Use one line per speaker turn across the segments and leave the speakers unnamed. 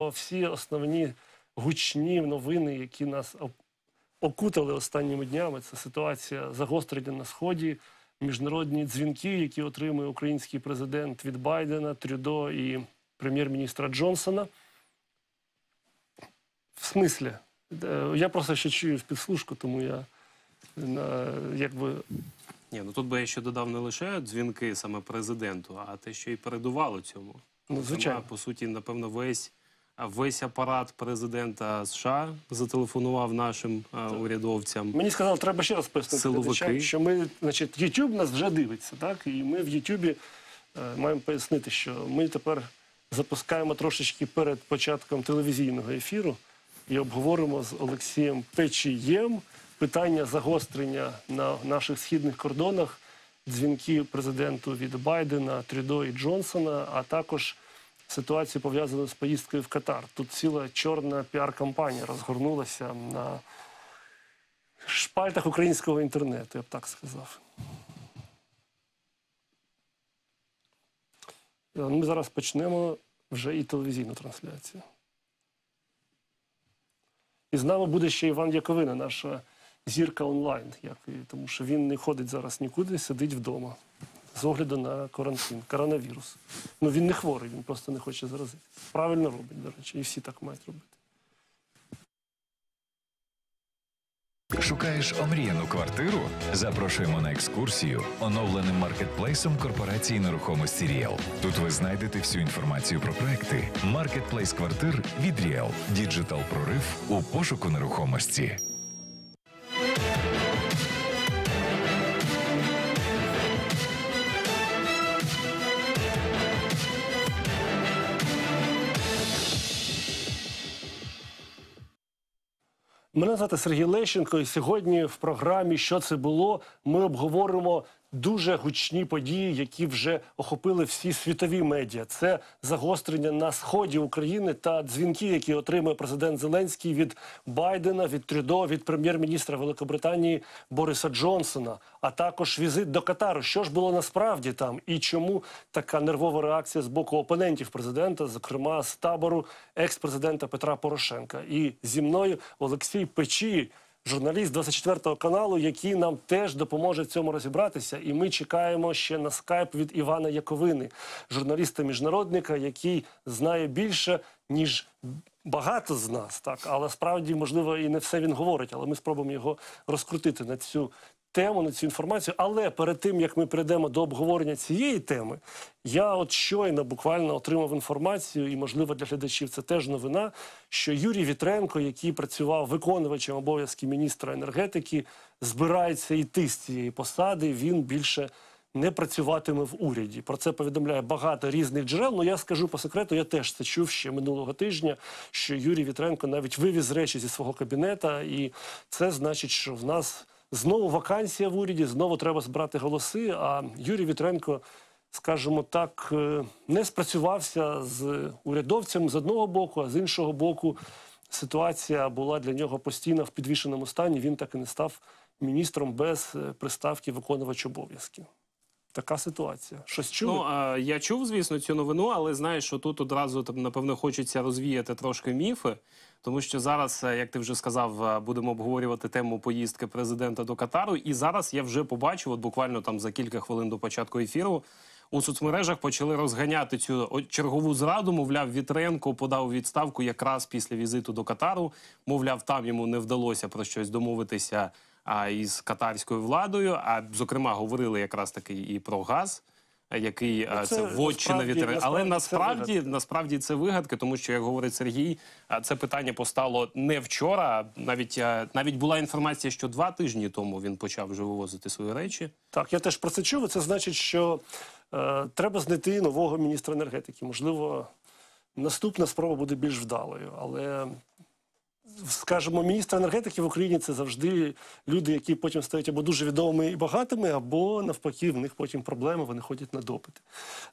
всі основні гучні новини, які нас окутали останніми днями. Це ситуація загострення на сході, міжнародні дзвінки, які отримує український президент від Байдена, Трюдо і прем'єр-міністра Джонсона. В смислі, Е, я просто ще чую в підслужку, тому я якби
Ні, ну тут би я ще додав не лише дзвінки саме президенту, а те, що і передувало цьому.
ну, звичайно.
Сама, по суті, напевно, весь, весь апарат президента США зателефонував нашим а, урядовцям.
Мені сказали, треба ще раз пояснити, що ми, значить, YouTube нас вже дивиться, так? І ми в YouTube е, маємо пояснити, що ми тепер запускаємо трошечки перед початком телевізійного ефіру і обговоримо з Олексієм Печієм питання загострення на наших східних кордонах, дзвінки президенту від Байдена, Трюдо і Джонсона, а також ситуацію пов'язану з поїздкою в Катар. Тут ціла чорна піар-кампанія розгорнулася на шпальтах українського інтернету, я б так сказав. Е, Ми зараз почнемо вже і телевізійну трансляцію. І з нами буде ще Іван Яковина, наша зірка онлайн, як, тому що він не ходить зараз нікуди, сидить вдома з огляду на карантин, коронавірус. Ну він не хворий, він просто не хоче заразити. Правильно робить, до речі, і всі так мають робити.
Шукаєш омріяну квартиру? Запрошуємо на екскурсію оновленим маркетплейсом корпорації нерухомості Ріел. Тут ви знайдете всю інформацію про проекти. Маркетплейс квартир від Ріел. Digital прорив у пошуку нерухомості.
Мене звати Сергій Лещенко, і сьогодні в програмі Що це було? ми обговоримо дуже гучні події, які вже охопили всі світові медіа. Це загострення на сході України та дзвінки, які отримує президент Зеленський від Байдена, від Трюдо, від прем'єр-міністра Великобританії Бориса Джонсона, а також візит до Катару. Що ж було насправді там і чому така нервова реакція з боку опонентів президента, зокрема з табору екс-президента Петра Порошенка. І зі мною Олексій Печій, журналіст 24 каналу, який нам теж допоможе в цьому розібратися. І ми чекаємо ще на скайп від Івана Яковини, журналіста-міжнародника, який знає більше, ніж багато з нас, так але справді можливо і не все він говорить, але ми спробуємо його розкрутити на цю тему, на цю інформацію. Але перед тим як ми перейдемо до обговорення цієї теми, я от щойно буквально отримав інформацію, і можливо для глядачів це теж новина. Що Юрій Вітренко, який працював виконувачем обов'язків міністра енергетики, збирається йти з цієї посади. Він більше не працюватиме в уряді. Про це повідомляє багато різних джерел. Ну я скажу по секрету, я теж це чув ще минулого тижня, що Юрій Вітренко навіть вивіз речі зі свого кабінета, і це значить, що в нас знову вакансія в уряді, знову треба збирати голоси. А Юрій Вітренко, скажімо так, е, не спрацювався з урядовцем з одного боку, а з іншого боку, ситуація була для нього постійно в підвішеному стані. Він так і не став міністром без е, приставки виконувач обов'язків. Така ситуація. Щось чули?
Ну, а, я чув, звісно, цю новину, але знаєш, що тут одразу там, напевно, хочеться розвіяти трошки міфи, тому що зараз, е, як ти вже сказав, е, будемо обговорювати тему поїздки президента до Катару. І зараз я вже побачив, от буквально там за кілька хвилин до початку ефіру. У соцмережах почали розганяти цю чергову зраду. Мовляв, Вітренко подав відставку якраз після візиту до Катару. Мовляв, там йому не вдалося про щось домовитися а, із катарською владою. А зокрема, говорили якраз таки і про газ, який
Ну, це
це вотчина
насправді-
Але
насправді це
насправді, це вигадки, тому що, як говорить Сергій, а, це питання постало не вчора. Навіть навіть була інформація, що два тижні тому він почав вже вивозити свої речі.
Так, я теж про це чув. Це значить, що е, треба знайти нового міністра енергетики. Можливо, наступна спроба буде більш вдалою. Але, скажімо, міністр енергетики в Україні це завжди люди, які потім стають або дуже відомими і багатими, або навпаки, в них потім проблеми, вони ходять на допити.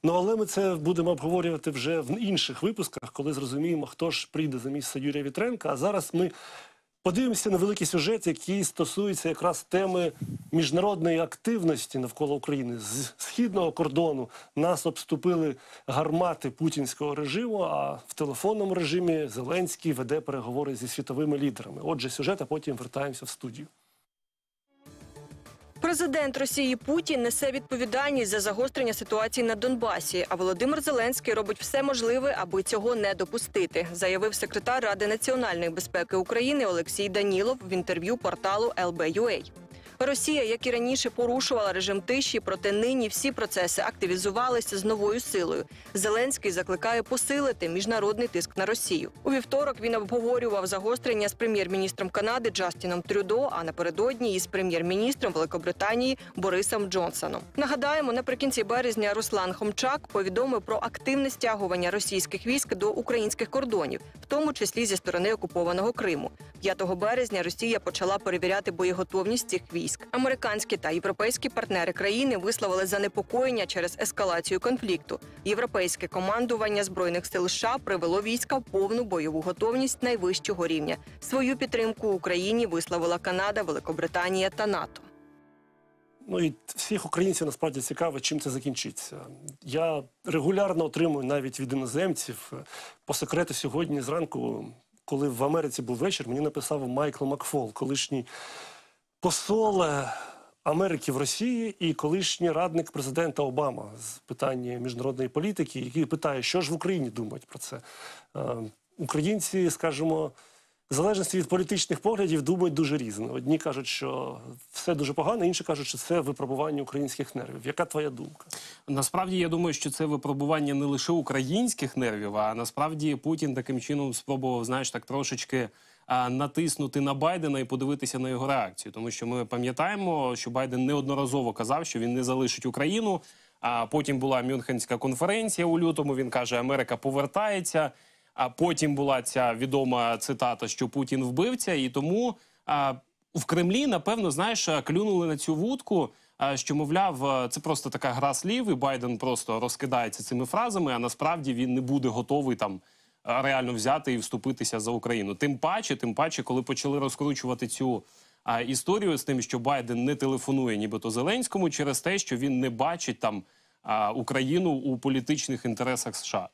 Ну але ми це будемо обговорювати вже в інших випусках, коли зрозуміємо, хто ж прийде за місце Юрія Вітренка. А зараз ми Подивимося на великий сюжет, який стосується якраз теми міжнародної активності навколо України. З східного кордону нас обступили гармати путінського режиму. А в телефонному режимі Зеленський веде переговори зі світовими лідерами. Отже, сюжет, а потім вертаємося в студію.
Президент Росії Путін несе відповідальність за загострення ситуації на Донбасі. А Володимир Зеленський робить все можливе, аби цього не допустити, заявив секретар Ради національної безпеки України Олексій Данілов в інтерв'ю порталу LB.UA. Росія, як і раніше, порушувала режим тиші, проте нині всі процеси активізувалися з новою силою. Зеленський закликає посилити міжнародний тиск на Росію. У вівторок він обговорював загострення з прем'єр-міністром Канади Джастіном Трюдо, а напередодні із прем'єр-міністром Великобританії Борисом Джонсоном. Нагадаємо, наприкінці березня Руслан Хомчак повідомив про активне стягування російських військ до українських кордонів, в тому числі зі сторони окупованого Криму. 5 березня Росія почала перевіряти боєготовність цих військ. Американські та європейські партнери країни висловили занепокоєння через ескалацію конфлікту. Європейське командування збройних сил США привело війська в повну бойову готовність найвищого рівня. Свою підтримку Україні висловила Канада, Великобританія та НАТО.
Ну і всіх українців насправді цікаво, чим це закінчиться. Я регулярно отримую навіть від іноземців. По секрету сьогодні зранку, коли в Америці був вечір, мені написав Майкл Макфол, колишній посол е, Америки в Росії і колишній радник президента Обама з питання міжнародної політики, який питає, що ж в Україні думають про це. Е, Українці, скажімо, в залежності від політичних поглядів думають дуже різно. Одні кажуть, що все дуже погано, інші кажуть, що це випробування українських нервів. Яка твоя думка?
Насправді я думаю, що це випробування не лише українських нервів, а насправді Путін таким чином спробував, знаєш, так трошечки натиснути на Байдена і подивитися на його реакцію. Тому що ми пам'ятаємо, що Байден неодноразово казав, що він не залишить Україну. А потім була Мюнхенська конференція у лютому. Він каже, Америка повертається. А потім була ця відома цитата, що Путін вбивця, і тому а, в Кремлі, напевно, знаєш, клюнули на цю вудку, що мовляв, це просто така гра слів, і Байден просто розкидається цими фразами, а насправді він не буде готовий там реально взяти і вступитися за Україну. Тим паче, тим паче, коли почали розкручувати цю а, історію з тим, що Байден не телефонує, нібито Зеленському, через те, що він не бачить там а, Україну у політичних інтересах США.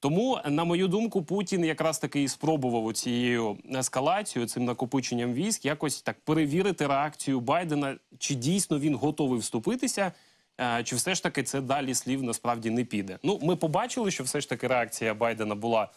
Тому, на мою думку, Путін якраз таки і спробував цією ескалацією, цим накопиченням військ, якось так перевірити реакцію Байдена, чи дійсно він готовий вступитися, е, чи все ж таки це далі слів насправді не піде. Ну, ми побачили, що все ж таки реакція Байдена була,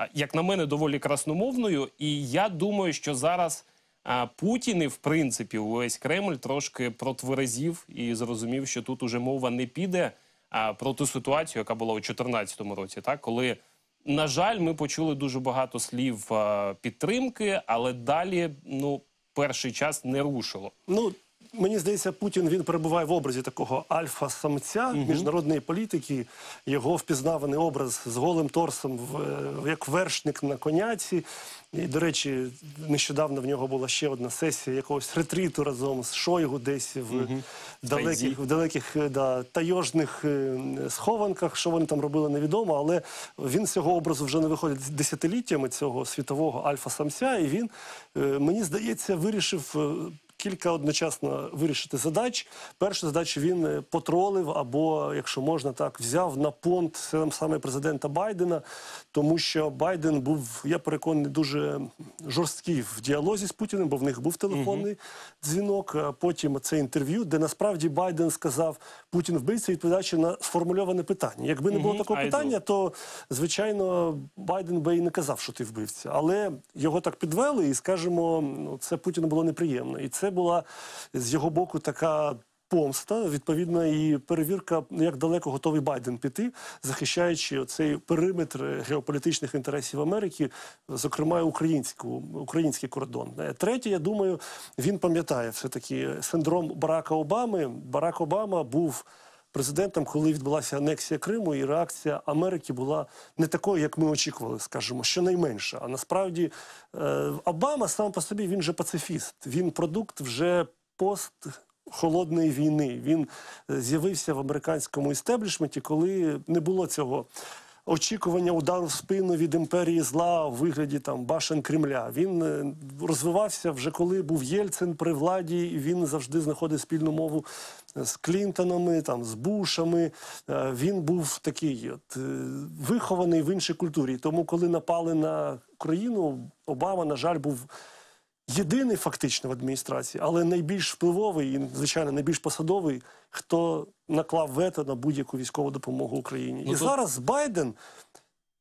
е, як на мене, доволі красномовною. І я думаю, що зараз е, Путін і, в принципі, увесь Кремль трошки протверезів і зрозумів, що тут уже мова не піде а, про ту ситуацію, яка була у 2014 році, так коли. На жаль, ми почули дуже багато слів а, підтримки, але далі ну перший час не рушило.
Ну, мені здається, Путін він перебуває в образі такого альфа-самця міжнародної політики. Його впізнаваний образ з голим торсом, в, е, як вершник на коняці. І, до речі, нещодавно в нього була ще одна сесія якогось ретріту разом з Шойгу десь в далеких, в далеких да, тайожних е, схованках. Що вони там робили, невідомо. Але він з цього образу вже не виходить десятиліттями цього світового альфа-самця. І він, е, мені здається, вирішив. Кілька одночасно вирішити задач. Першу задачу він е, потролив або, якщо можна так, взяв на понт сам- саме президента Байдена, тому що Байден був, я переконаний, дуже жорсткий в діалозі з Путіним, бо в них був телефонний дзвінок. Потім це інтерв'ю, де насправді Байден сказав Путін вбивця, відповідаючи на сформульоване питання. Якби не було
Мгм,
такого
I do.
питання, то звичайно Байден би і не казав, що ти вбивця. Але його так підвели, і скажімо, ну це Путіну було неприємно. І це була з його боку така. Помста, відповідно, і перевірка, ну, як далеко готовий Байден піти, захищаючи цей периметр геополітичних інтересів Америки, зокрема українську, український кордон. Е, Третє, я думаю, він пам'ятає все-таки синдром Барака Обами. Барак Обама був президентом, коли відбулася анексія Криму, і реакція Америки була не такою, як ми очікували, скажімо, щонайменше. А насправді е, Обама сам по собі він же пацифіст. Він продукт вже пост. Холодної війни він е, з'явився в американському істеблішменті, коли не було цього очікування удару в спину від імперії зла у вигляді там башен Кремля. Він е, розвивався вже коли був Єльцин при владі, і він завжди знаходив спільну мову з Клінтонами, там з Бушами. Е, Він був такий от, е, вихований в іншій культурі. Тому, коли напали на Україну, Обама, на жаль, був єдиний фактично в адміністрації, але найбільш впливовий і, звичайно, найбільш посадовий, хто наклав вето на будь-яку військову допомогу Україні.
Ну,
і
то-
зараз Байден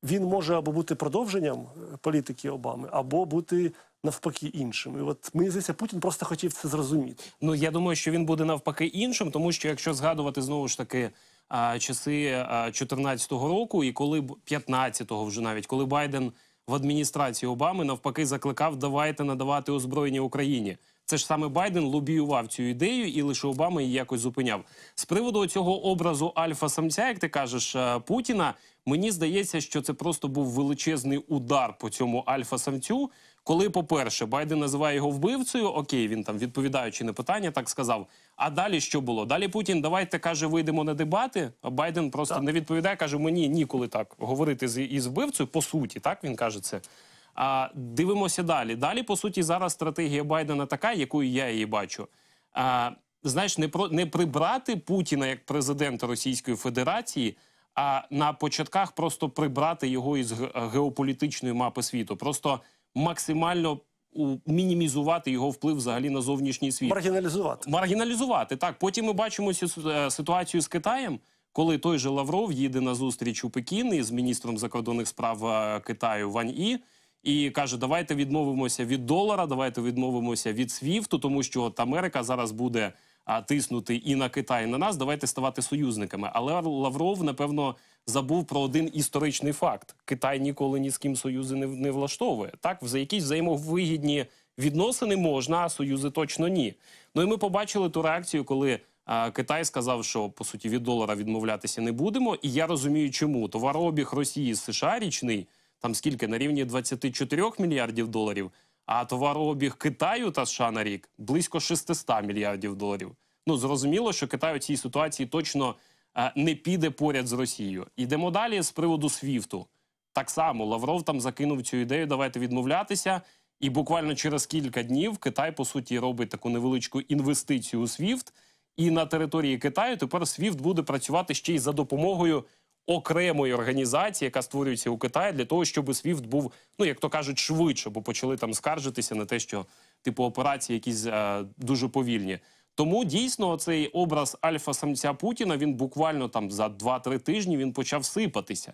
він може або бути продовженням е, політики Обами, або бути навпаки іншим. І от мені здається, Путін просто хотів це зрозуміти.
Ну я думаю, що він буде навпаки іншим, тому що якщо згадувати знову ж таки а, часи а, 14-го року, і коли б- 15-го вже навіть коли Байден в адміністрації Обами навпаки закликав давайте надавати озброєння Україні. Це ж саме Байден лобіював цю ідею, і лише Обама її якось зупиняв. З приводу цього образу альфа-самця, як ти кажеш, е, Путіна, мені здається, що це просто був величезний удар по цьому альфа-самцю. Коли, по-перше, Байден називає його вбивцею, окей, він там відповідаючи на питання, так сказав. А далі що було? Далі Путін давайте каже, вийдемо на дебати. А Байден просто не відповідає, каже: мені ніколи так говорити з із вбивцею. По суті, так він каже це. А дивимося далі. Далі, по суті, зараз стратегія Байдена така, якою я її бачу. А, знаєш, не про не прибрати Путіна як президента Російської Федерації, а на початках просто прибрати його із геополітичної мапи світу. Просто максимально у, мінімізувати його вплив взагалі на зовнішній світ.
Маргіналізувати.
Маргіналізувати так. Потім ми бачимо е, ситуацію з Китаєм, коли той же Лавров їде на зустріч у Пекін із міністром закордонних справ е, Китаю Вань І. І каже: давайте відмовимося від долара, давайте відмовимося від СВІФТу, тому що от Америка зараз буде а, тиснути і на Китай, і на нас. Давайте ставати союзниками. Але Лавров, напевно, забув про один історичний факт: Китай ніколи ні з ким союзи не, не влаштовує. Так, за якісь взаємовигідні відносини можна, а союзи точно ні. Ну і ми побачили ту реакцію, коли Китай сказав, що по суті від долара відмовлятися не будемо. І я розумію, чому товарообіг Росії з США річний там скільки на рівні 24 мільярдів доларів, а товарообіг Китаю та США на рік близько 600 мільярдів доларів. Ну зрозуміло, що Китай у цій ситуації точно не піде поряд з Росією. Йдемо далі з приводу СВІФТу. Так само Лавров там закинув цю ідею. Давайте відмовлятися. І буквально через кілька днів Китай по суті робить таку невеличку інвестицію у SWIFT. І на території Китаю тепер SWIFT буде працювати ще й за допомогою окремої організації, яка створюється у Китаї, для того, щоб SWIFT був, ну як то кажуть, швидше, бо почали там скаржитися на те, що типу операції якісь е, дуже повільні. Тому дійсно цей образ альфа-самця Путіна він буквально там за 2-3 тижні він почав сипатися.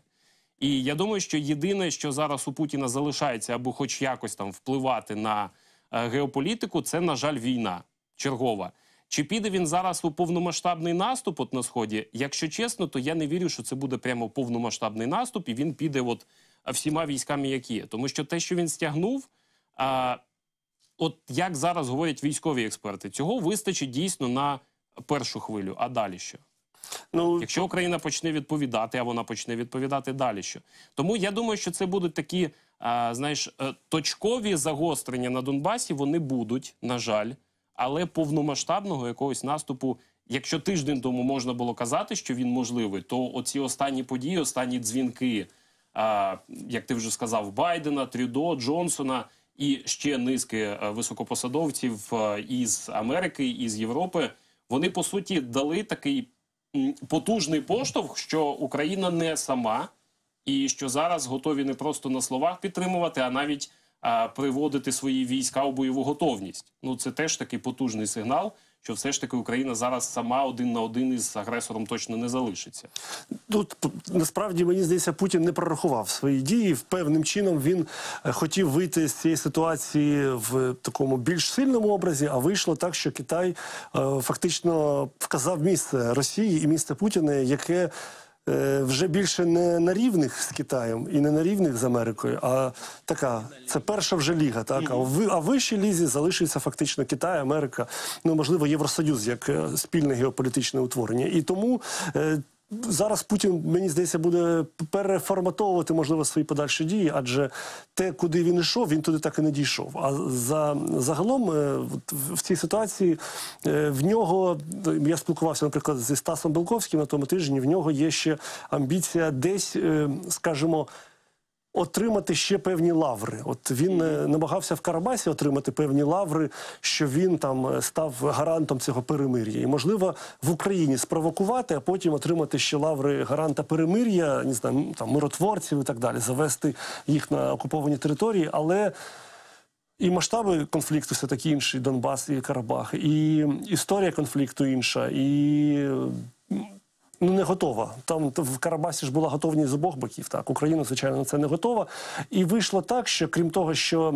І я думаю, що єдине, що зараз у Путіна залишається, аби хоч якось там впливати на е, геополітику, це, на жаль, війна чергова. Чи піде він зараз у повномасштабний наступ от на сході? Якщо чесно, то я не вірю, що це буде прямо повномасштабний наступ, і він піде от е, всіма військами, які є. Тому що те, що він стягнув, а, от як зараз говорять військові експерти, цього вистачить дійсно на першу хвилю. А далі що?
Ну,
Якщо Україна почне відповідати, а вона почне відповідати далі. Що тому я думаю, що це будуть такі, а, знаєш, е, точкові загострення на Донбасі. Вони будуть, на жаль, але повномасштабного якогось наступу. Якщо тиждень тому можна було казати, що він можливий, то оці останні події, останні дзвінки, а, як ти вже сказав, Байдена, Трюдо, Джонсона і ще низки е, високопосадовців е, із Америки із Європи, вони по суті дали такий потужний поштовх, що Україна не сама, і що зараз готові не просто на словах підтримувати, а навіть а, приводити свої війська у бойову готовність. Ну це теж такий потужний сигнал, що все ж таки Україна зараз сама один на один із агресором точно не залишиться.
Тут насправді мені здається, Путін не прорахував свої дії. Певним чином він е, хотів вийти з цієї ситуації в такому більш сильному образі, а вийшло так, що Китай е, фактично вказав місце Росії і місце Путіна, яке. Е, Вже більше не на рівних з Китаєм і не на рівних з Америкою, а така це перша вже ліга. Так а в а вищій лізі залишиться фактично Китай, Америка, ну можливо, Євросоюз як е, спільне геополітичне утворення. І тому е, зараз Путін, мені здається, буде переформатовувати можливо свої подальші дії, адже те, куди він йшов, він туди так і не дійшов. А за загалом е, в- цій ситуації е, в нього я спілкувався, наприклад, зі Стасом Белковським на тому тижні. В нього є ще амбіція десь, е, скажімо. Отримати ще певні лаври. От він е, намагався в Карабасі отримати певні лаври, що він там е, став гарантом цього перемир'я. І можливо в Україні спровокувати, а потім отримати ще лаври гаранта перемир'я, не знаю, там миротворців і так далі, завести їх на окуповані території, але. І масштаби конфлікту все таки інші, Донбас і Карабах, і історія конфлікту інша, і ну не готова. Там в Карабасі ж була готовність з обох боків. Так, Україна, звичайно, на це не готова. І вийшло так, що крім того, що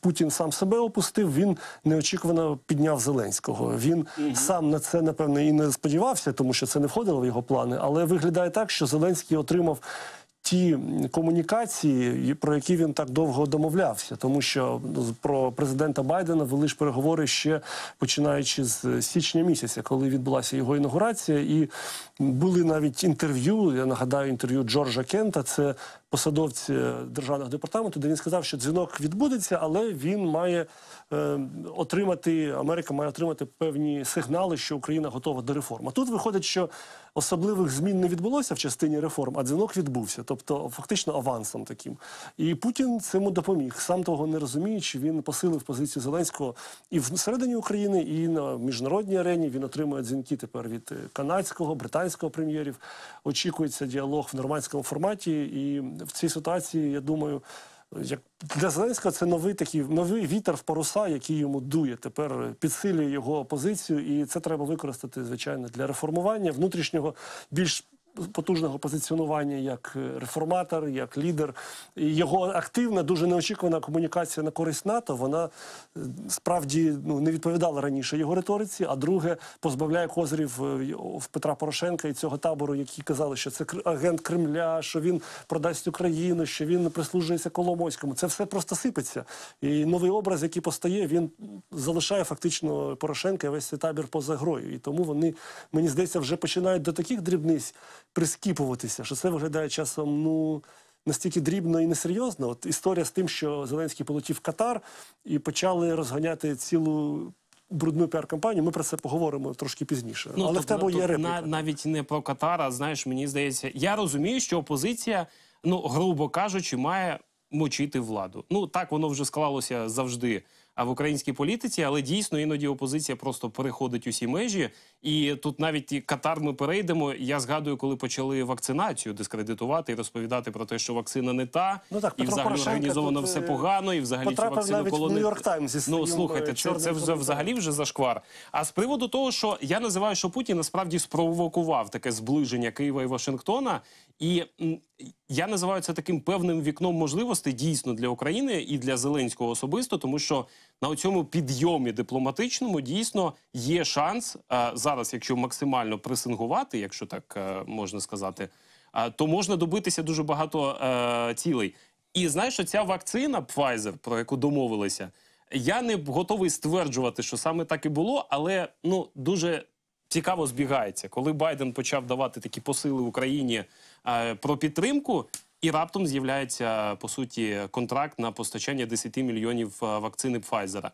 Путін сам себе опустив, він неочікувано підняв Зеленського. Він сам на це напевно і не сподівався, тому що це не входило в його плани. Але виглядає так, що Зеленський отримав ті комунікації, про які він так довго домовлявся, тому що ну, про президента Байдена вели ж переговори ще починаючи з січня місяця, коли відбулася його інаугурація, і були навіть інтерв'ю. Я нагадаю інтерв'ю Джорджа Кента, це посадовці державного департаменту, де він сказав, що дзвінок відбудеться, але він має е, отримати Америка має отримати певні сигнали, що Україна готова до реформ. А тут виходить, що особливих змін не відбулося в частині реформ, а дзвінок відбувся, тобто фактично авансом таким. І Путін цьому допоміг. Сам того не розуміючи, він посилив позицію Зеленського і всередині України, і на міжнародній арені. Він отримує дзвінки тепер від е, канадського, британського прем'єрів. Очікується діалог в нормандському форматі. І в цій ситуації, я думаю. Як для Зеленського це новий такий новий вітер в паруса, який йому дує тепер підсилює його позицію, і це треба використати звичайно для реформування внутрішнього більш потужного позиціонування як е, реформатор, як лідер. І його активна, дуже неочікувана комунікація на користь НАТО. Вона е, справді ну не відповідала раніше його риториці. А друге позбавляє козирів е, в Петра Порошенка і цього табору, які казали, що це агент Кремля, що він продасть Україну, що він прислужується Коломойському. Це все просто сипеться. І новий образ, який постає, він залишає фактично Порошенка і весь цей табір поза грою. І тому вони, мені здається, вже починають до таких дрібниць прискіпуватися, що це виглядає часом, ну. Настільки дрібно і несерйозно. От історія з тим, що Зеленський полетів в Катар і почали розганяти цілу брудну піар-кампанію. Ми про це поговоримо трошки пізніше. Але в
тобто,
тебе є
тут
репліка.
на- навіть не про Катара, знаєш, мені здається, я розумію, що опозиція, ну грубо кажучи, має мочити владу. Ну так воно вже склалося завжди. А в українській політиці, але дійсно іноді опозиція просто переходить усі межі. І тут навіть і Катар ми перейдемо. Я згадую, коли почали вакцинацію дискредитувати і розповідати про те, що вакцина не та,
Ну так,
і
Петро
взагалі
Порошенко
організовано
тут,
все
е,
погано, і взагалі цю вакцину колони... Ну слухайте, це, це вже взагалі вже зашквар. А з приводу того, що я називаю, що Путін насправді спровокував таке зближення Києва і Вашингтона, і я називаю це таким певним вікном можливостей дійсно для України і для Зеленського особисто, тому що на цьому підйомі дипломатичному дійсно є шанс е, зараз, якщо максимально пресингувати, якщо так е, можна сказати, е, то можна добитися дуже багато е, цілей. І знаєш, ця вакцина Pfizer, про яку домовилися, я не готовий стверджувати, що саме так і було, але ну дуже цікаво збігається, коли Байден почав давати такі посили Україні про підтримку, і раптом з'являється по суті контракт на постачання 10 мільйонів е, вакцини Pfizer.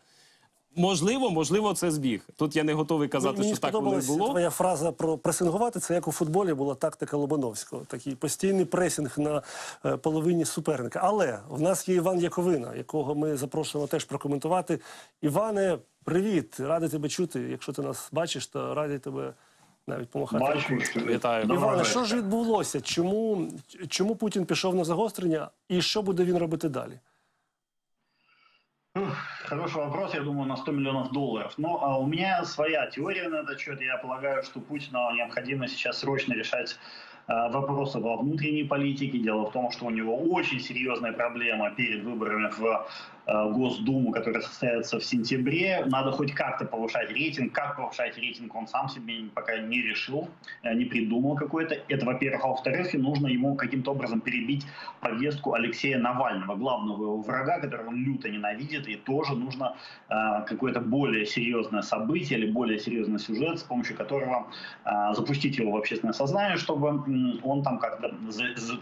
Можливо, можливо, це збіг. Тут я не готовий казати,
Мені
що так воно було.
твоя фраза про пресингувати. Це як у футболі була тактика Лобановського. Такий постійний пресинг на е, половині суперника. Але в нас є Іван Яковина, якого ми запрошуємо теж прокоментувати. Іване, привіт! Радий тебе чути. Якщо ти нас бачиш, то радий тебе навіть помахати.
Бачу,
рукою.
що
Вітаю.
Доброго
Іване,
вечора.
що ж відбулося? Чому, чому Путін пішов на загострення, і що буде він робити далі?
Ух, Хороший вопрос, я думаю, на 100 миллионов долларов. Но а у меня своя теория на этот счет. Я полагаю, что Путину необходимо сейчас срочно решать э, вопросы во внутренней политике. Дело в том, что у него очень серьезная проблема перед выборами в э, Госдуму, которая состоится в сентябре. Надо хоть как-то повышать рейтинг. Как повышать рейтинг, он сам себе пока не решил, э, не придумал какой-то. Это, во-первых. А во-вторых, нужно ему каким-то образом перебить повестку Алексея Навального, главного его врага, которого он люто ненавидит. И тоже нужно э, какое-то более серьезное событие или более серьезный сюжет, с помощью которого э, запустить его в общественное сознание, чтобы он там как-то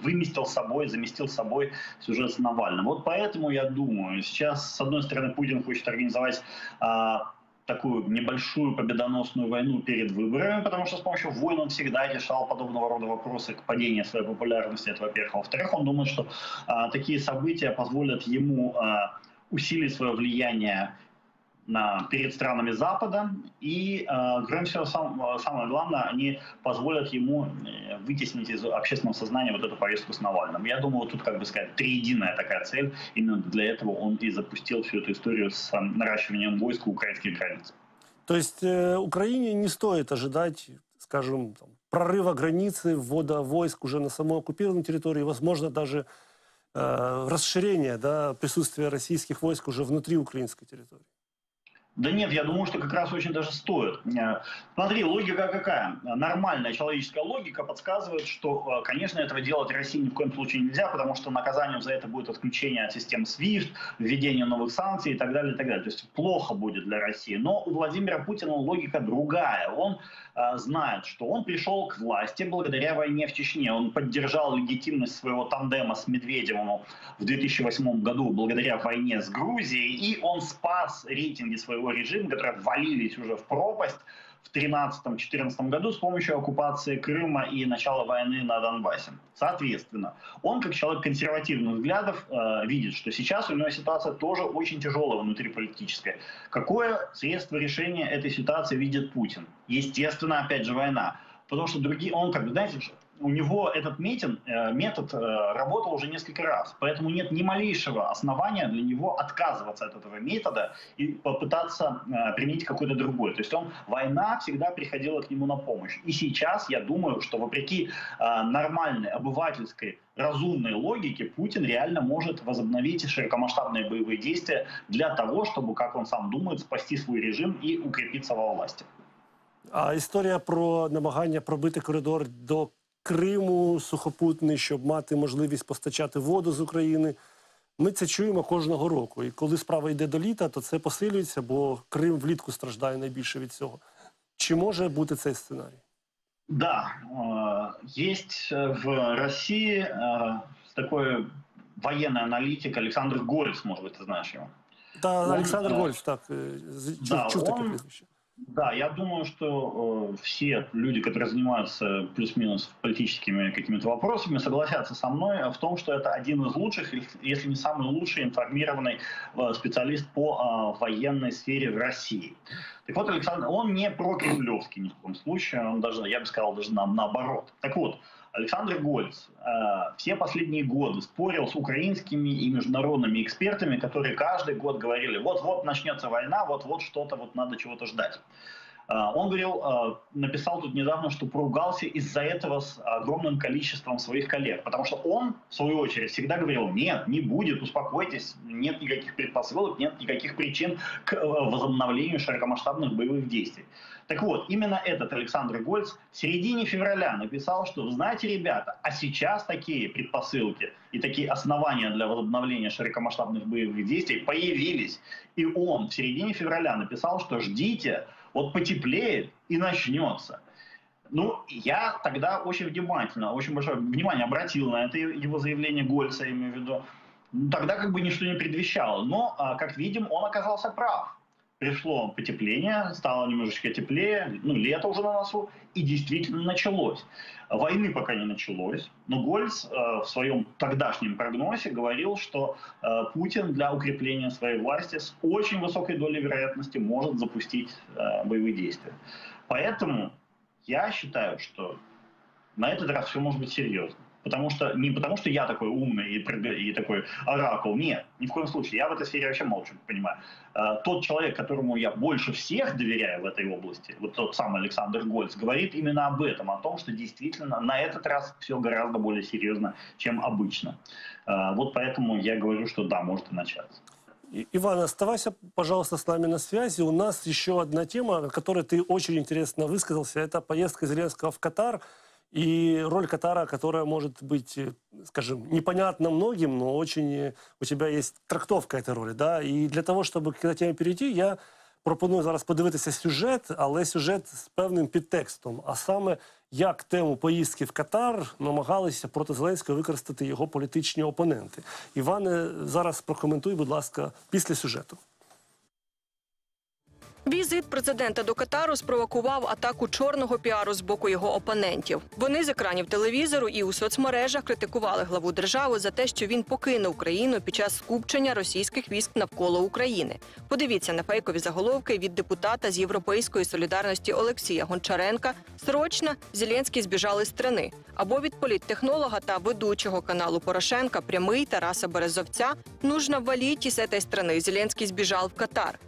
выместил собой, заместил собой сюжет с Навальным. Вот поэтому я думаю, сейчас, с одной стороны, Путин хочет организовать а, такую небольшую победоносную войну перед выборами, потому что с помощью войн он всегда решал подобного рода вопросы к падению своей популярности, это во-первых. А во-вторых, он думает, что а, такие события позволят ему а, усилить свое влияние перед странами Запада, и, э, э, самое главное, они позволят ему э, вытеснить из общественного сознания вот эту повестку с Навальным. Я думаю, тут, как бы сказать, триединая такая цель. Именно для этого он и запустил всю эту историю с э, наращиванием войск у украинских границ.
То есть э, Украине не стоит ожидать, скажем, там, прорыва границы, ввода войск уже на самой оккупированной территории, возможно, даже э, расширения да, присутствия российских войск уже внутри украинской территории.
Да нет, я думаю, что как раз очень даже стоит. Э, Смотри, логика какая? Нормальная человеческая логика подсказывает, что, э, конечно, этого делать России ни в коем случае нельзя, потому что наказанием за это будет отключение от систем SWIFT, введение новых санкций и так далее, и так далее. То есть плохо будет для России. Но у Владимира Путина логика другая. Он знает, что он пришел к власти благодаря войне в Чечне. Он поддержал легитимность своего тандема с Медведевым в 2008 году благодаря войне с Грузией, и он спас рейтинги своего режима, которые валились уже в пропасть в 2013-2014 году с помощью оккупации Крыма и начала войны на Донбассе. Соответственно, он, как человек консервативных взглядов, э, видит, что сейчас у него ситуация тоже очень тяжелая внутриполитическая. Какое средство решения этой ситуации видит Путин? Естественно, опять же, война. Потому что другие, он как бы, знаете, у него этот метод, метод э, работал уже несколько раз, поэтому нет ни малейшего основания для него отказываться от этого метода и попытаться э, применить какой-то другой. То есть он, война всегда приходила к нему на помощь. И сейчас я думаю, что вопреки э, нормальной, обывательской, разумной логике, Путин реально может возобновить широкомасштабные боевые действия для того, чтобы, как он сам думает, спасти свой режим и укрепиться во власти.
А історія про намагання пробити коридор до Криму сухопутний, щоб мати можливість постачати воду з України. Ми це чуємо кожного року. І коли справа йде до літа, то це посилюється, бо Крим влітку страждає найбільше від цього. Чи може бути цей сценарій?
Да, э, есть э, в России э, такой военный аналитик Александр Горец, может быть, ты знаешь его.
Та
Он,
Олександр
е,
Гольц, так, е, з- чув,
да,
чув таке
он-
прізвище.
Да, я думаю, что э, все люди, которые занимаются плюс-минус политическими какими-то вопросами, согласятся со мной в том, что это один из лучших, если не самый лучший информированный э, специалист по э, военной сфере в России. Так вот, Александр, он не прокремлевский ни в коем случае, он даже, я бы сказал, даже на, наоборот. Так вот, Александр Гольц э, все последние годы спорил с украинскими и международными экспертами, которые каждый год говорили, вот-вот начнется война, вот-вот что-то, вот надо чего-то ждать. Э, Он говорил, э, написал тут недавно, что поругался из-за этого с огромным количеством своих коллег, потому что он, в свою очередь, всегда говорил, нет, не будет, успокойтесь, нет никаких предпосылок, нет никаких причин к э, возобновлению широкомасштабных боевых действий. Так вот, именно этот Александр Гольц в середине февраля написал, что, знаете, ребята, а сейчас такие предпосылки и такие основания для возобновления широкомасштабных боевых действий появились. И он в середине февраля написал, что ждите, вот потеплеет и начнется. Ну, я тогда очень внимательно, очень большое внимание обратил на это его заявление Гольца, имею в виду. Ну, тогда как бы ничто не предвещало. Но, а, как видим, он оказался прав. Пришло потепление, стало немножечко теплее, ну, лето уже на носу, и действительно началось. Войны пока не началось, но Гольц э, в своем тогдашнем прогнозе говорил, что э, Путин для укрепления своей власти с очень высокой долей вероятности может запустить э, боевые действия. Поэтому я считаю, что на этот раз все может быть серьезно. Потому что не потому, что я такой умный и, и такой оракул. Нет, ни в коем случае. Я в этой сфере вообще молчу, понимаю. Э, Тот человек, которому я больше всех доверяю в этой области, вот тот самый Александр Гольц, говорит именно об этом, о том, что действительно на этот раз все гораздо более серьезно, чем обычно. Э, Вот поэтому я говорю, что да, может и начаться.
Иван, оставайся, пожалуйста, с нами на связи. У нас еще одна тема, о которой ты очень интересно высказался. Это поездка Зеленского в Катар и роль Катара, которая может быть, э, скажем, непонятна многим, но очень э, у тебя есть трактовка этой роли. Да? І для того, щоб к этой темі перейти, я пропоную зараз подивитися сюжет, але сюжет з певним підтекстом. А саме, як тему поїздки в Катар намагалися проти Зеленського використати його політичні опоненти. Іване, зараз прокоментуй, будь ласка, після сюжету.
Візит президента до Катару спровокував атаку чорного піару з боку його опонентів. Вони з екранів телевізору і у соцмережах критикували главу держави за те, що він покинув країну під час скупчення російських військ навколо України. Подивіться на фейкові заголовки від депутата з Європейської солідарності Олексія Гончаренка. Срочно Зеленський збіжав із страни. Або від політтехнолога та ведучого каналу Порошенка прямий Тараса Березовця. Нужно валіть із цієї страни. Зеленський збіжав в Катар.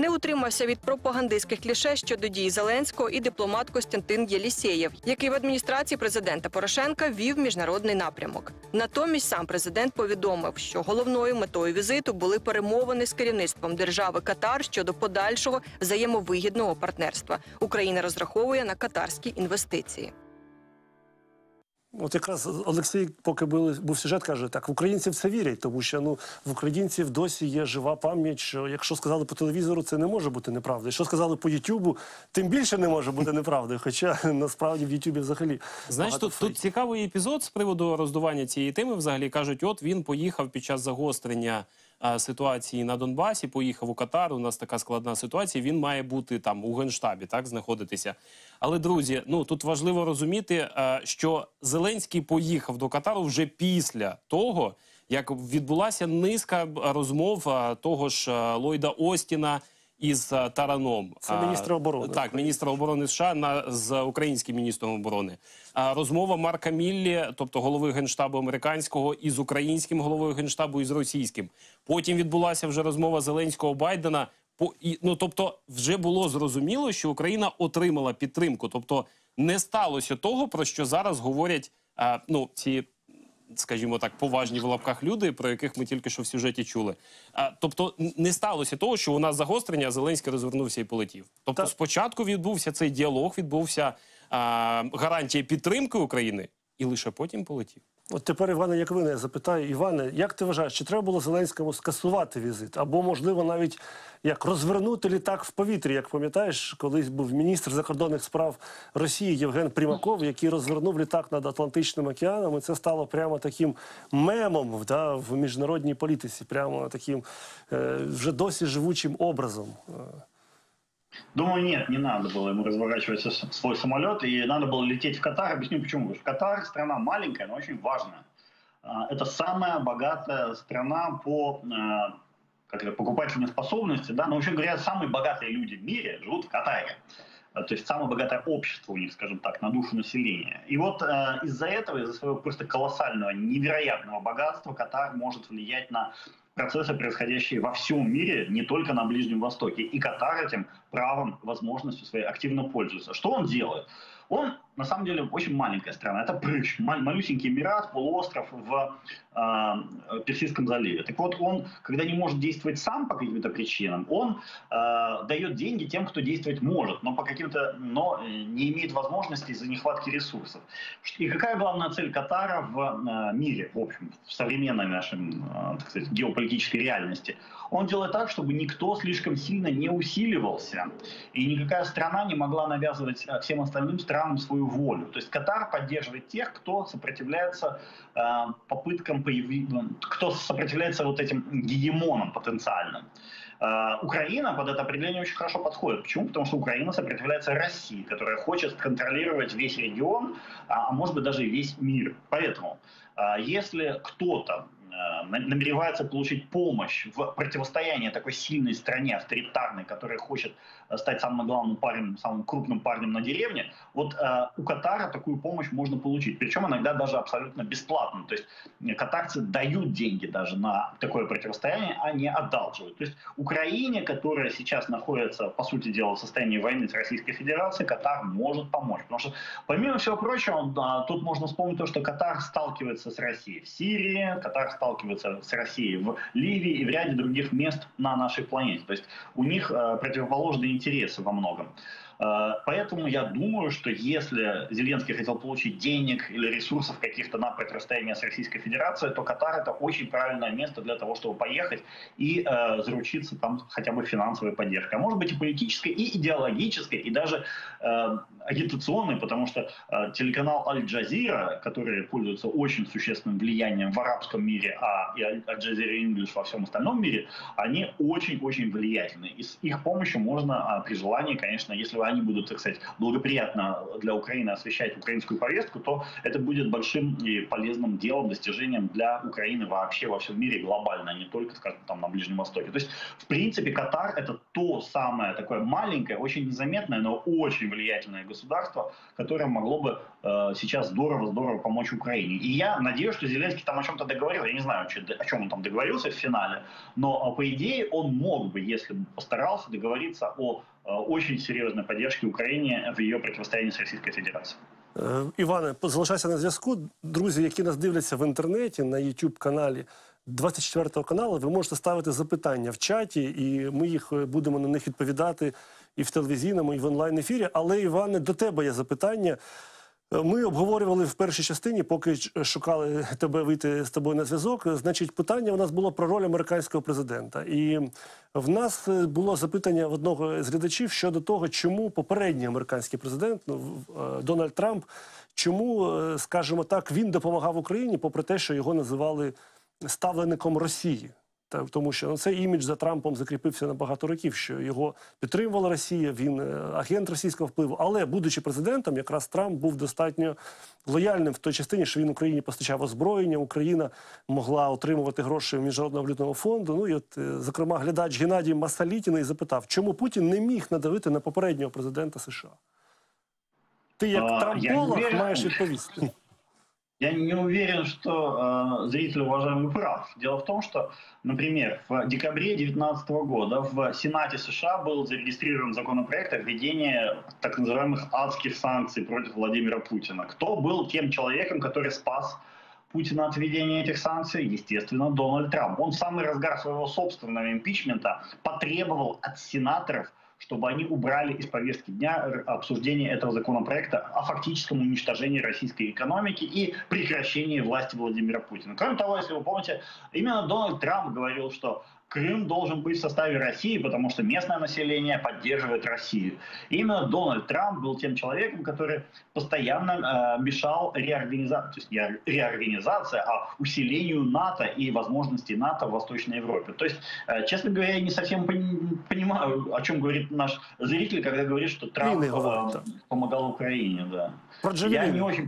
Не утримався від пропагандистських кліше щодо дій Зеленського і дипломат Костянтин Єлісєєв, який в адміністрації президента Порошенка вів міжнародний напрямок. Натомість сам президент повідомив, що головною метою візиту були перемовини з керівництвом держави Катар щодо подальшого взаємовигідного партнерства. Україна розраховує на катарські інвестиції.
От якраз Олексій, поки був, був сюжет, каже, так, в українців це вірять, тому що ну, в українців досі є жива пам'ять, що якщо сказали по телевізору, це не може бути неправдою. Якщо сказали по Ютубу, тим більше не може бути неправдою. Хоча насправді в Ютубі взагалі.
Знаєш, тут, тут цікавий епізод з приводу роздування цієї теми. Взагалі кажуть, от він поїхав під час загострення ситуації на Донбасі, поїхав у Катар. У нас така складна ситуація. Він має бути там у генштабі, так знаходитися. Але друзі, ну тут важливо розуміти, що Зеленський поїхав до Катару вже після того, як відбулася низка розмов того ж а, Ллойда Остіна. Із Тараном
Це
А,
міністра оборони.
Так, міністра оборони США на з українським міністром оборони. А розмова Марка Міллі, тобто голови генштабу американського, із українським головою генштабу і з російським. Потім відбулася вже розмова Зеленського Байдена. По і ну тобто, вже було зрозуміло, що Україна отримала підтримку. Тобто не сталося того, про що зараз говорять а, ну ці. Скажімо так, поважні в лапках люди, про яких ми тільки що в сюжеті чули. А, тобто не сталося того, що у нас загострення, а Зеленський розвернувся і полетів. Тобто,
так.
спочатку відбувся цей діалог, відбувся а, гарантія підтримки України, і лише потім полетів.
От тепер, Іване, як ви не запитаю, Іване, як ти вважаєш, чи треба було Зеленському скасувати візит? Або, можливо, навіть як розвернути літак в повітрі, як пам'ятаєш, колись був міністр закордонних справ Росії Євген Примаков, який розвернув літак над Атлантичним океаном, і це стало прямо таким мемом да, в міжнародній політиці, прямо таким е, вже досі живучим образом.
Думаю, нет, не надо было ему разворачивать свой самолет, и надо было лететь в Катар. Объясню почему. Катар страна маленькая, но очень важная. А, Это самая богатая страна по а, как это, покупательной способности, да, но вообще говоря, самые богатые люди в мире живут в Катаре. А, То есть самое богатое общество у них, скажем так, на душу населения. И вот э, из-за этого, из-за своего просто колоссального, невероятного богатства, Катар может влиять на процессы, происходящие во всем мире, не только на Ближнем Востоке. И Катар этим правом, возможностью своей активно пользуется. Что он делает? Он, на самом деле, очень маленькая страна. Это Прыщ, ма- малюсенький Эмират, полуостров в э, Персидском заливе. Так вот, он, когда не может действовать сам по каким-то причинам, он э, дает деньги тем, кто действовать может, но по каким-то, но э, не имеет возможности из-за нехватки ресурсов. И какая главная цель Катара в э, мире, в общем, в современной нашей, э, так сказать, геополитической реальности? Он делает так, чтобы никто слишком сильно не усиливался, и никакая страна не могла навязывать всем остальным странам свою волю. То есть Катар поддерживает тех, кто сопротивляется э, попыткам появиться, кто сопротивляется вот этим гегемонам потенциальным. Э, Украина под это определение очень хорошо подходит. Почему? Потому что Украина сопротивляется России, которая хочет контролировать весь регион, а а может быть даже весь мир. Поэтому, э, если кто-то намеревается получить помощь в противостоянии такой сильной стране, авторитарной, которая хочет э, стать самым главным парнем, самым крупным парнем на деревне, вот э, у Катара такую помощь можно получить. Причем иногда даже абсолютно бесплатно. То есть э, катарцы дают деньги даже на такое противостояние, а не одалживают. То есть Украине, которая сейчас находится, по сути дела, в состоянии войны с Российской Федерацией, Катар может помочь. Потому что, помимо всего прочего, да, тут можно вспомнить то, что Катар сталкивается с Россией в Сирии, Катар сталкивается с Россией в Ливии и в ряде других мест на нашей планете. То есть у них э, противоположные интересы во многом. Э, Поэтому я думаю, что если Зеленский хотел получить денег или ресурсов каких-то на противостояние с Российской Федерацией, то Катар это очень правильное место для того, чтобы поехать и э, заручиться там хотя бы финансовой поддержкой. А может быть и политической, и идеологической, и даже э, агитационной, потому что э, телеканал Аль-Джазира, который пользуется очень существенным влиянием в арабском мире, а и Аль- Аль-Джазира English во всем остальном мире, они очень-очень влиятельны. И с их помощью можно а, при желании, конечно, если они будут, так сказать, благоприятно для Украины освещать украинскую повестку, то это будет большим и полезным делом, достижением для Украины вообще во всем мире глобально, а не только, скажем, там на Ближнем Востоке. То есть, в принципе, Катар это то самое такое маленькое, очень незаметное, но очень влиятельное государство, которое могло бы э, сейчас здорово-здорово помочь Украине. И я надеюсь, что Зеленский там о чем-то договорил. Я не знаю, о чем он там договорился в финале, но а, по идее он мог бы, если бы постарался, договориться о очень серьезной поддержки Украине в ее противостоянии с Российской Федерацией.
Іване, залишайся на зв'язку. Друзі, які нас дивляться в інтернеті на youtube каналі 24 каналу, ви можете ставити запитання в чаті, і ми їх е, будемо на них відповідати і в телевізійному, і в онлайн ефірі. Але Іване, до тебе є запитання. Е, Ми обговорювали в першій частині, поки шукали тебе вийти з тобою на зв'язок. е, Значить, питання у нас було про роль американського президента. І в нас е, було запитання в одного з глядачів щодо того, чому попередній американський президент ну, е, Дональд Трамп, чому, е, скажімо так, він допомагав Україні, попри те, що його називали ставлеником Росії. Тому що ну, цей імідж за Трампом закріпився на багато років, що його підтримувала Росія, він е, агент російського впливу. Але, будучи президентом, якраз Трамп був достатньо лояльним в той частині, що він Україні постачав озброєння, Україна могла отримувати гроші в Міжнародного валютного фонду. Ну і от, е, зокрема, глядач Геннадій Масалітіний запитав, чому Путін не міг надавити на попереднього президента США? Ти, як
А,
трамполог, маєш відповісти.
Я не уверен, что э, зритель уважаемый прав. Дело в том, что, например, в декабре 2019 года в Сенате США был зарегистрирован законопроект о введении так называемых адских санкций против Владимира Путина. Кто был тем человеком, который спас Путина от введения этих санкций? Естественно, Дональд Трамп. Он в самый разгар своего собственного импичмента потребовал от сенаторов чтобы они убрали из повестки дня обсуждение этого законопроекта о фактическом уничтожении российской экономики и прекращении власти Владимира Путина. Кроме того, если вы помните, именно Дональд Трамп говорил, что Крым должен быть в составе России, потому что местное население поддерживает Россию. И именно Дональд Трамп был тем человеком, который постоянно э, мешал реорганизации, то есть не реорганизация, а усилению НАТО и возможностей НАТО в Восточной Европе. То есть, э, честно говоря, я не совсем пон- понимаю, о чем говорит наш зритель, когда говорит, что Трамп э, помогал Украине. Да. Я не очень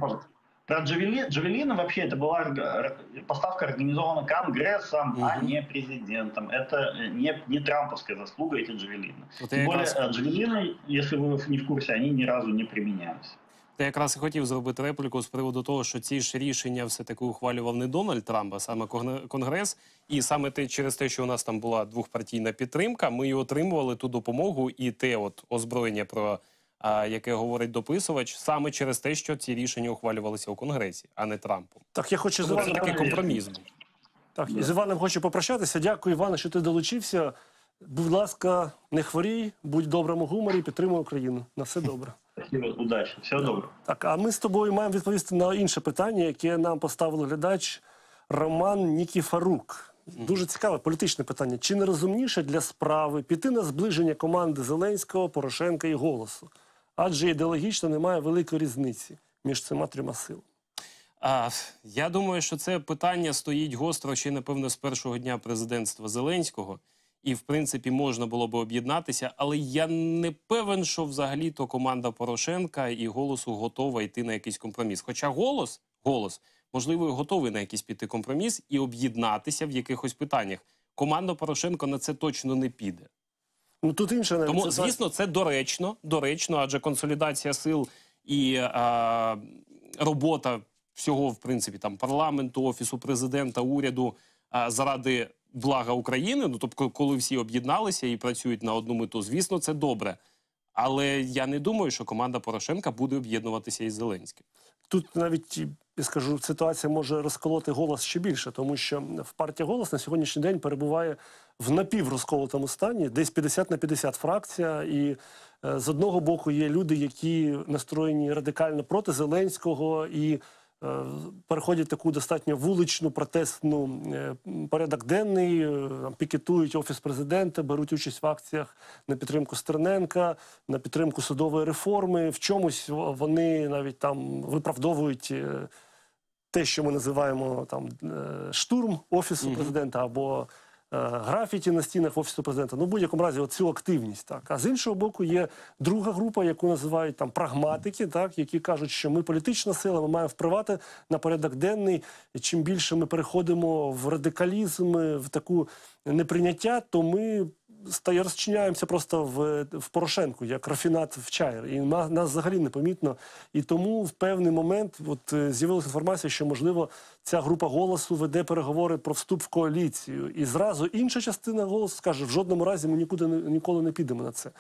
пож- Про Джавели, Джавелины вообще это была орга- поставка организована Конгрессом, а
Мгм.
не президентом. Это э, не, не трамповская заслуга эти Джавелины.
От
Тем
я
более
якраз,
э, Джавелины, если вы не в курсе, они ни разу не применялись.
я якраз і хотів зробити репліку з приводу того, що ці ж рішення все-таки ухвалював не Дональд Трамп, а саме Когне- Конгрес. І саме те, через те, що у нас там була двохпартійна підтримка, ми і отримували ту допомогу і те от озброєння, про а, яке говорить дописувач, саме через те, що ці рішення ухвалювалися у Конгресі, а не Трампом.
Так, я хочу з
Тобто
вами
такий компроміс.
Так, і з Іваном хочу попрощатися. Дякую, Іване, що ти долучився. Будь ласка, не хворій, будь в доброму гуморі, підтримуй Україну. На все добре.
Спасибо, удачи, всего доброго.
Так, а ми з тобою маємо відповісти на інше питання, яке нам поставив глядач Роман Нікіфарук. Дуже цікаве політичне питання. Чи не розумніше для справи піти на зближення команди Зеленського, Порошенка і голосу? Адже ідеологічно немає великої різниці між цими трьома силами.
А, я думаю, що це питання стоїть гостро ще, напевно, з першого дня президентства Зеленського. І, в принципі, можна було би об'єднатися, але я не певен, що взагалі-то команда Порошенка і голосу готова йти на якийсь компроміс. Хоча голос, голос можливо, готовий на якийсь піти компроміс і об'єднатися в якихось питаннях. Команда Порошенко на це точно не піде.
Ну тут інше навіть
Тому, звісно, це доречно, доречно, адже консолідація сил і а, робота всього, в принципі, там парламенту, офісу президента, уряду а, заради блага України. Ну тобто, коли всі об'єдналися і працюють на одну мету, звісно, це добре. Але я не думаю, що команда Порошенка буде об'єднуватися із Зеленським.
Тут навіть я скажу, ситуація може розколоти голос ще більше, тому що в партії голос на сьогоднішній день перебуває в напіврозколотому стані, десь 50 на 50 фракція. І е, з одного боку є люди, які настроєні радикально проти Зеленського і переходять таку достатньо вуличну протестну е, порядок денний, е, пікетують офіс президента, беруть участь в акціях на підтримку Стерненка, на підтримку судової реформи. В чомусь вони навіть там виправдовують. е, Те, що ми називаємо там е, штурм офісу президента або е, графіті на стінах офісу президента. Ну, в будь-якому разі, оцю активність. Так. А з іншого боку, є друга група, яку називають там прагматики, так, які кажуть, що ми політична сила, ми маємо впливати на порядок денний. Чим більше ми переходимо в радикалізм, в таку неприйняття, то ми стає розчиняємося просто в, в Порошенку, як рафінат в чай. І на- нас взагалі непомітно. І тому в певний момент от, е, з'явилася інформація, що можливо ця група голосу веде переговори про вступ в коаліцію. І зразу інша частина голосу скаже: в жодному разі ми нікуди ніколи не підемо на це.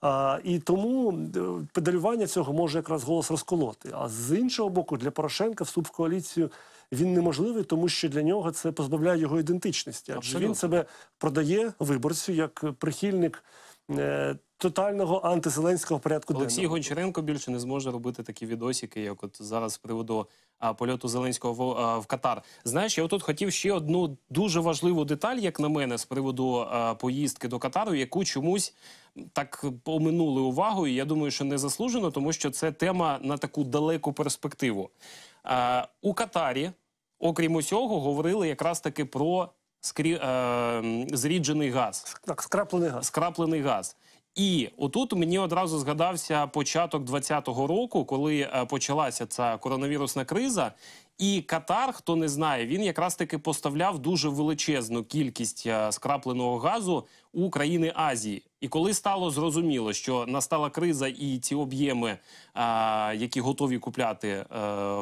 А, і тому е, педалювання цього може якраз голос розколоти. А з іншого боку, для Порошенка вступ в коаліцію він неможливий, тому що для нього це позбавляє його ідентичності. Адже
Абсолютно.
він себе продає виборцю як прихильник е, тотального антизеленського порядку
Олексій
денного.
Гончаренко більше не зможе робити такі відосики, як от зараз з приводу а, польоту Зеленського в, а, в Катар. Знаєш, я отут хотів ще одну дуже важливу деталь, як на мене, з приводу а, поїздки до Катару, яку чомусь так поминули увагу. І я думаю, що не заслужено, тому що це тема на таку далеку перспективу. А, у Катарі, окрім усього, говорили якраз таки про скрі, е, зріджений газ
Так, скраплений газ.
скраплений газ. І отут мені одразу згадався початок 2020 року, коли е, почалася ця коронавірусна криза. І Катар, хто не знає, він якраз таки поставляв дуже величезну кількість е, скрапленого газу у країни Азії. І коли стало зрозуміло, що настала криза, і ці об'єми, е, які готові купляти е,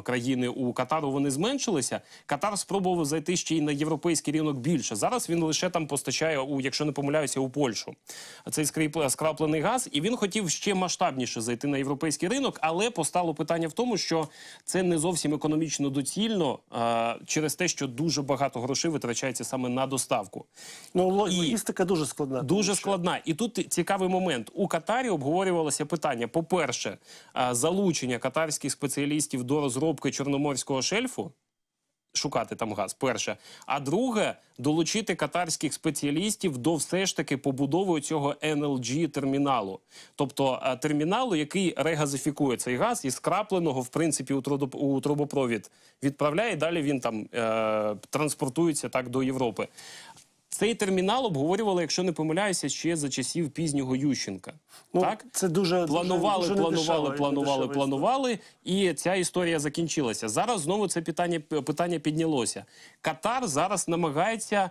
країни у Катару, вони зменшилися. Катар спробував зайти ще й на європейський ринок більше. Зараз він лише там постачає, у, якщо не помиляюся, у Польщу цей скраплений газ, і він хотів ще масштабніше зайти на європейський ринок, але постало питання в тому, що це не зовсім економічно доцільно е, через те, що дуже багато грошей витрачається саме на доставку.
Ну,
І-
логістика дуже складна.
Дуже складна. І тут цікавий момент. У Катарі обговорювалося питання: по-перше, залучення катарських спеціалістів до розробки Чорноморського шельфу. Шукати там газ, перше. А друге, долучити катарських спеціалістів до все ж таки побудови цього NLG терміналу, тобто е, терміналу, який регазифікує цей газ із скрапленого, в принципі, у, трубопровід відправляє. і Далі він там е, транспортується так до Європи. Цей термінал обговорювали, якщо не помиляюся, ще за часів пізнього Ющенка.
Ну,
так?
Це дуже
Планували,
дуже, дуже
планували,
дешево,
планували, планували, і ця історія закінчилася. Зараз знову це питання, питання піднялося. Катар зараз намагається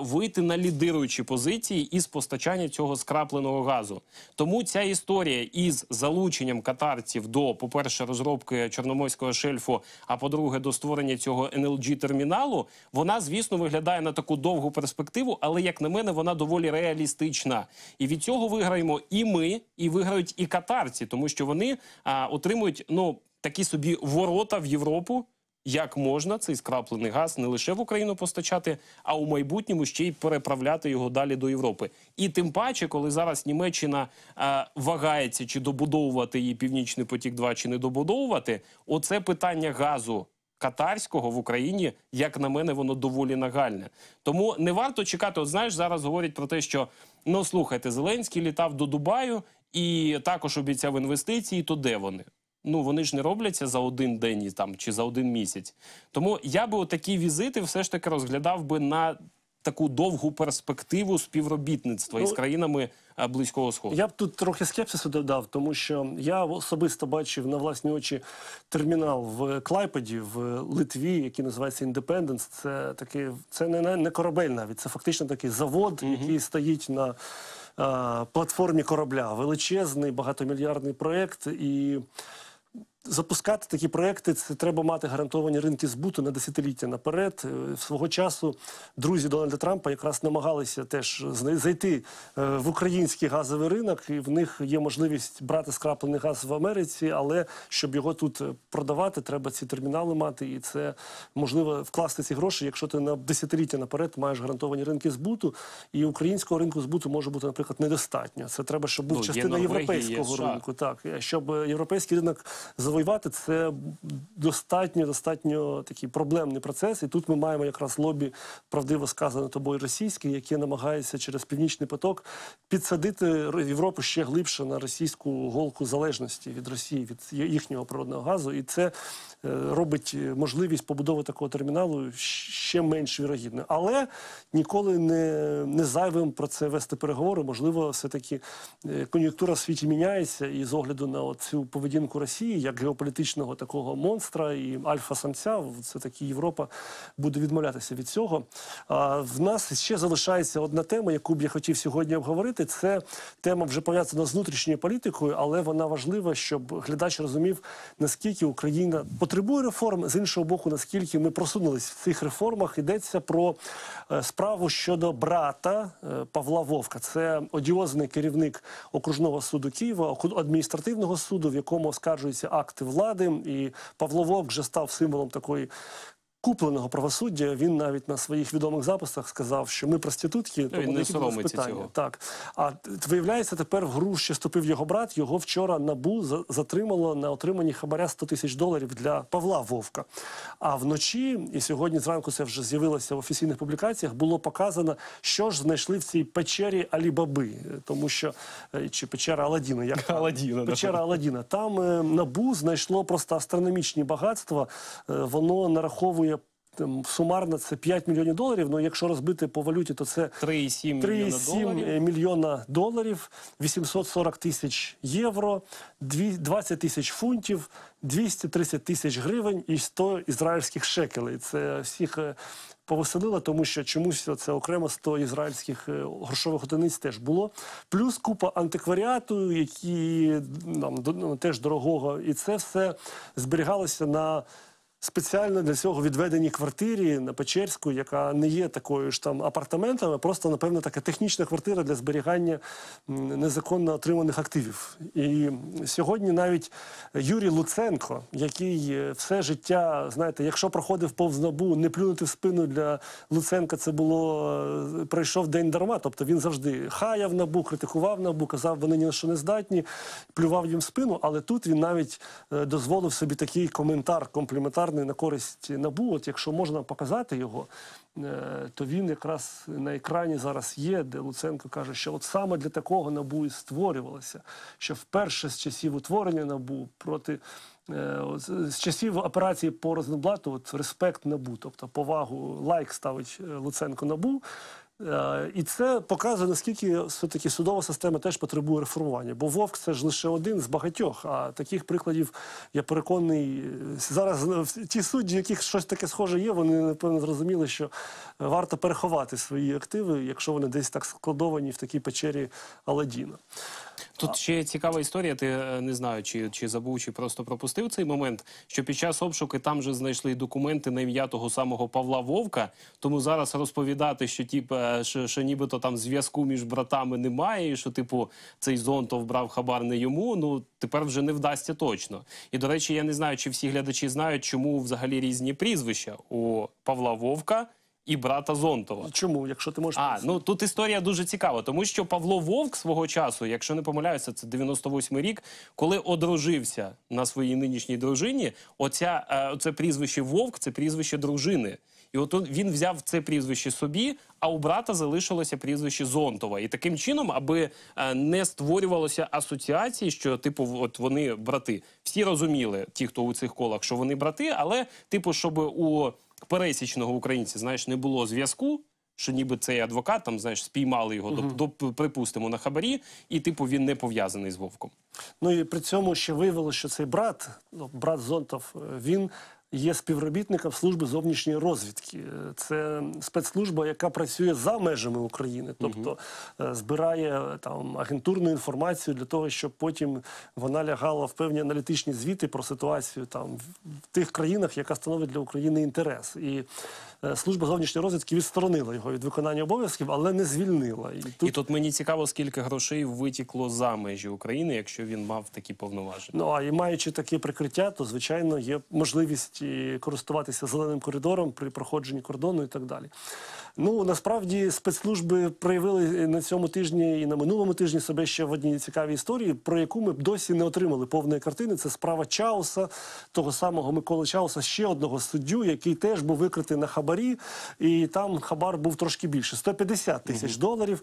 вийти на лідируючі позиції із постачання цього скрапленого газу. Тому ця історія із залученням катарців до, по-перше, розробки Чорноморського шельфу, а по-друге, до створення цього NLG терміналу, вона, звісно, виглядає на таку довгу перспективу, але як на мене, вона доволі реалістична. І від цього виграємо і ми, і виграють і катарці, тому що вони а, отримують ну такі собі ворота в Європу. Як можна цей скраплений газ не лише в Україну постачати, а у майбутньому ще й переправляти його далі до Європи. І тим паче, коли зараз Німеччина е, вагається, чи добудовувати її північний потік 2 чи не добудовувати, оце питання газу катарського в Україні, як на мене, воно доволі нагальне. Тому не варто чекати. От знаєш, зараз говорять про те, що ну слухайте, Зеленський літав до Дубаю і також обіцяв інвестиції. То де вони? Ну вони ж не робляться за один день і там чи за один місяць. Тому я би такі візити все ж таки розглядав би на таку довгу перспективу співробітництва із
Ну,
країнами е, близького сходу.
Я б тут трохи скепсису додав, тому що я особисто бачив на власні очі термінал в Клайпеді в Литві, який називається Independence. Це такий, це не, не- корабель навіть, це фактично такий завод, який стоїть на а, платформі корабля. Величезний багатомільярдний проєкт і. Запускати такі проекти це треба мати гарантовані ринки збуту на десятиліття наперед. Е, Свого часу друзі Дональда Трампа якраз намагалися теж зайти е, в український газовий ринок, і в них є можливість брати скраплений газ в Америці, але щоб його тут е, продавати, треба ці термінали мати, і це можливо вкласти ці гроші, якщо ти на десятиліття наперед маєш гарантовані ринки збуту, і українського ринку збуту може бути, наприклад, недостатньо. Це треба, щоб був
Ну,
частина європейського ринку. Так, щоб європейський ринок завоювати, це достатньо, достатньо такий проблемний процес. І тут ми маємо якраз лобі, правдиво сказано тобою, російське, яке намагається через північний поток підсадити Європу ще глибше на російську голку залежності від Росії, від їхнього природного газу. І це е, робить е, можливість побудови такого терміналу ще менш вірогідною. Але ніколи не, не зайвим про це вести переговори. Можливо, все-таки е, кон'юнктура в світі міняється, і з огляду на цю поведінку Росії, як геополітичного такого монстра і альфа-самця, все таки Європа буде відмовлятися від цього. А в нас ще залишається одна тема, яку б я хотів сьогодні обговорити. Це тема вже пов'язана з внутрішньою політикою, але вона важлива, щоб глядач розумів, наскільки Україна потребує реформ, з іншого боку, наскільки ми просунулись в цих реформах. Йдеться про е, справу щодо брата е, Павла Вовка. Це одіозний керівник окружного суду Києва, адміністративного суду, в якому оскаржуються акти влади. І Павло Вовк вже став символом такої. Купленого правосуддя він навіть на своїх відомих записах сказав, що ми проститутки, тому
не соромиться
питання.
цього.
Так а виявляється, тепер в гру ще вступив його брат. Його вчора набу затримало на отриманні хабаря 100 тисяч доларів для Павла Вовка. А вночі, і сьогодні зранку це вже з'явилося в офіційних публікаціях. Було показано, що ж знайшли в цій печері Алібаби, тому що е, чи печера Аладдіна, як там?
Аладдіна, да.
печера Аладдіна. Там е, набу знайшло просто астрономічні багатства. Е, воно нараховує. Там, Сумарно це 5 мільйонів доларів. Ну якщо розбити по валюті, то це
3,7 мільйона доларів.
мільйона доларів, 840 тисяч євро, 20 тисяч фунтів, 230 тисяч гривень і 100 ізраїльських шекелей. Це всіх е, повеселило, тому що чомусь це окремо 100 ізраїльських е, грошових одиниць теж було. Плюс купа антикваріату, які нам ну, теж дорогого. І це все зберігалося на спеціально для цього відведеній квартирі на Печерську, яка не є такою ж там апартаментом, а просто, напевно, така технічна квартира для зберігання незаконно отриманих активів. І сьогодні навіть Юрій Луценко, який е, все життя, знаєте, якщо проходив повз набу, не плюнути в спину для Луценка, це було е, пройшов день дарма. Тобто він завжди хаяв набу, критикував набу, казав, вони ні на що не здатні, плював їм в спину. Але тут він навіть е, дозволив собі такий коментар компліментарний на користь набу. От якщо можна показати його, е, то він якраз на екрані зараз є, де Луценко каже, що от саме для такого набу і створювалося, що вперше з часів утворення набу проти. е, з- часів операції по Розенблату, от респект набу, тобто повагу, лайк ставить е, Луценко набу. Е, І це показує, наскільки все-таки судова система теж потребує реформування. Бо Вовк це ж лише один з багатьох. А таких прикладів, я переконаний, е, зараз е, ті судді, яких щось таке схоже є, вони напевно зрозуміли, що варто переховати свої активи, якщо вони десь так складовані в такій печері Аладдіна.
Тут ще цікава історія. Ти е, не знаю, чи, чи забув, чи просто пропустив цей момент. Що під час обшуки там же знайшли документи на ім'я того самого Павла Вовка. Тому зараз розповідати, що типу, е, що, що нібито там зв'язку між братами немає, і що типу цей Зонтов брав хабар не йому. Ну тепер вже не вдасться точно. І до речі, я не знаю, чи всі глядачі знають, чому взагалі різні прізвища у Павла Вовка і брата Зонтова.
Чому, якщо ти можеш
А, ну тут історія дуже цікава, тому що Павло Вовк свого часу, якщо не помиляюся, це 98-й рік, коли одружився на своїй нинішній дружині, оця, е, оце прізвище Вовк це прізвище дружини. І от він взяв це прізвище собі, а у брата залишилося прізвище Зонтова. І таким чином, аби е, не створювалося асоціації, що типу, от вони брати. Всі розуміли, ті, хто у цих колах, що вони брати, але типу, щоб у пересічного українця, знаєш, не було зв'язку. що ніби цей адвокат там, знаєш, спіймали його, до, до, припустимо, на хабарі, і типу він не пов'язаний з Вовком.
Ну і при цьому ще виявилося, що цей брат, ну, брат Зонтов, е, він є співробітником служби зовнішньої розвідки. Е, Це спецслужба, яка працює за межами України, тобто е, збирає е, там агентурну інформацію для того, щоб потім вона лягала в певні аналітичні звіти про ситуацію там в тих країнах, яка становить для України інтерес. І служба зовнішньої розвідки відсторонила його від виконання обов'язків, але не звільнила. І тут
І тут мені цікаво, скільки грошей витікло за межі України, якщо він мав такі повноваження.
Ну а і маючи таке прикриття, то звичайно є можливість і користуватися зеленим коридором при проходженні кордону і так далі. Ну насправді спецслужби проявили на цьому тижні і на минулому тижні себе ще в одній цікавій історії, про яку ми досі не отримали повної картини. Це справа Чауса, того самого Миколи Чауса, ще одного суддю, який теж був викритий на хабарі, і там хабар був трошки більше 150 тисяч доларів,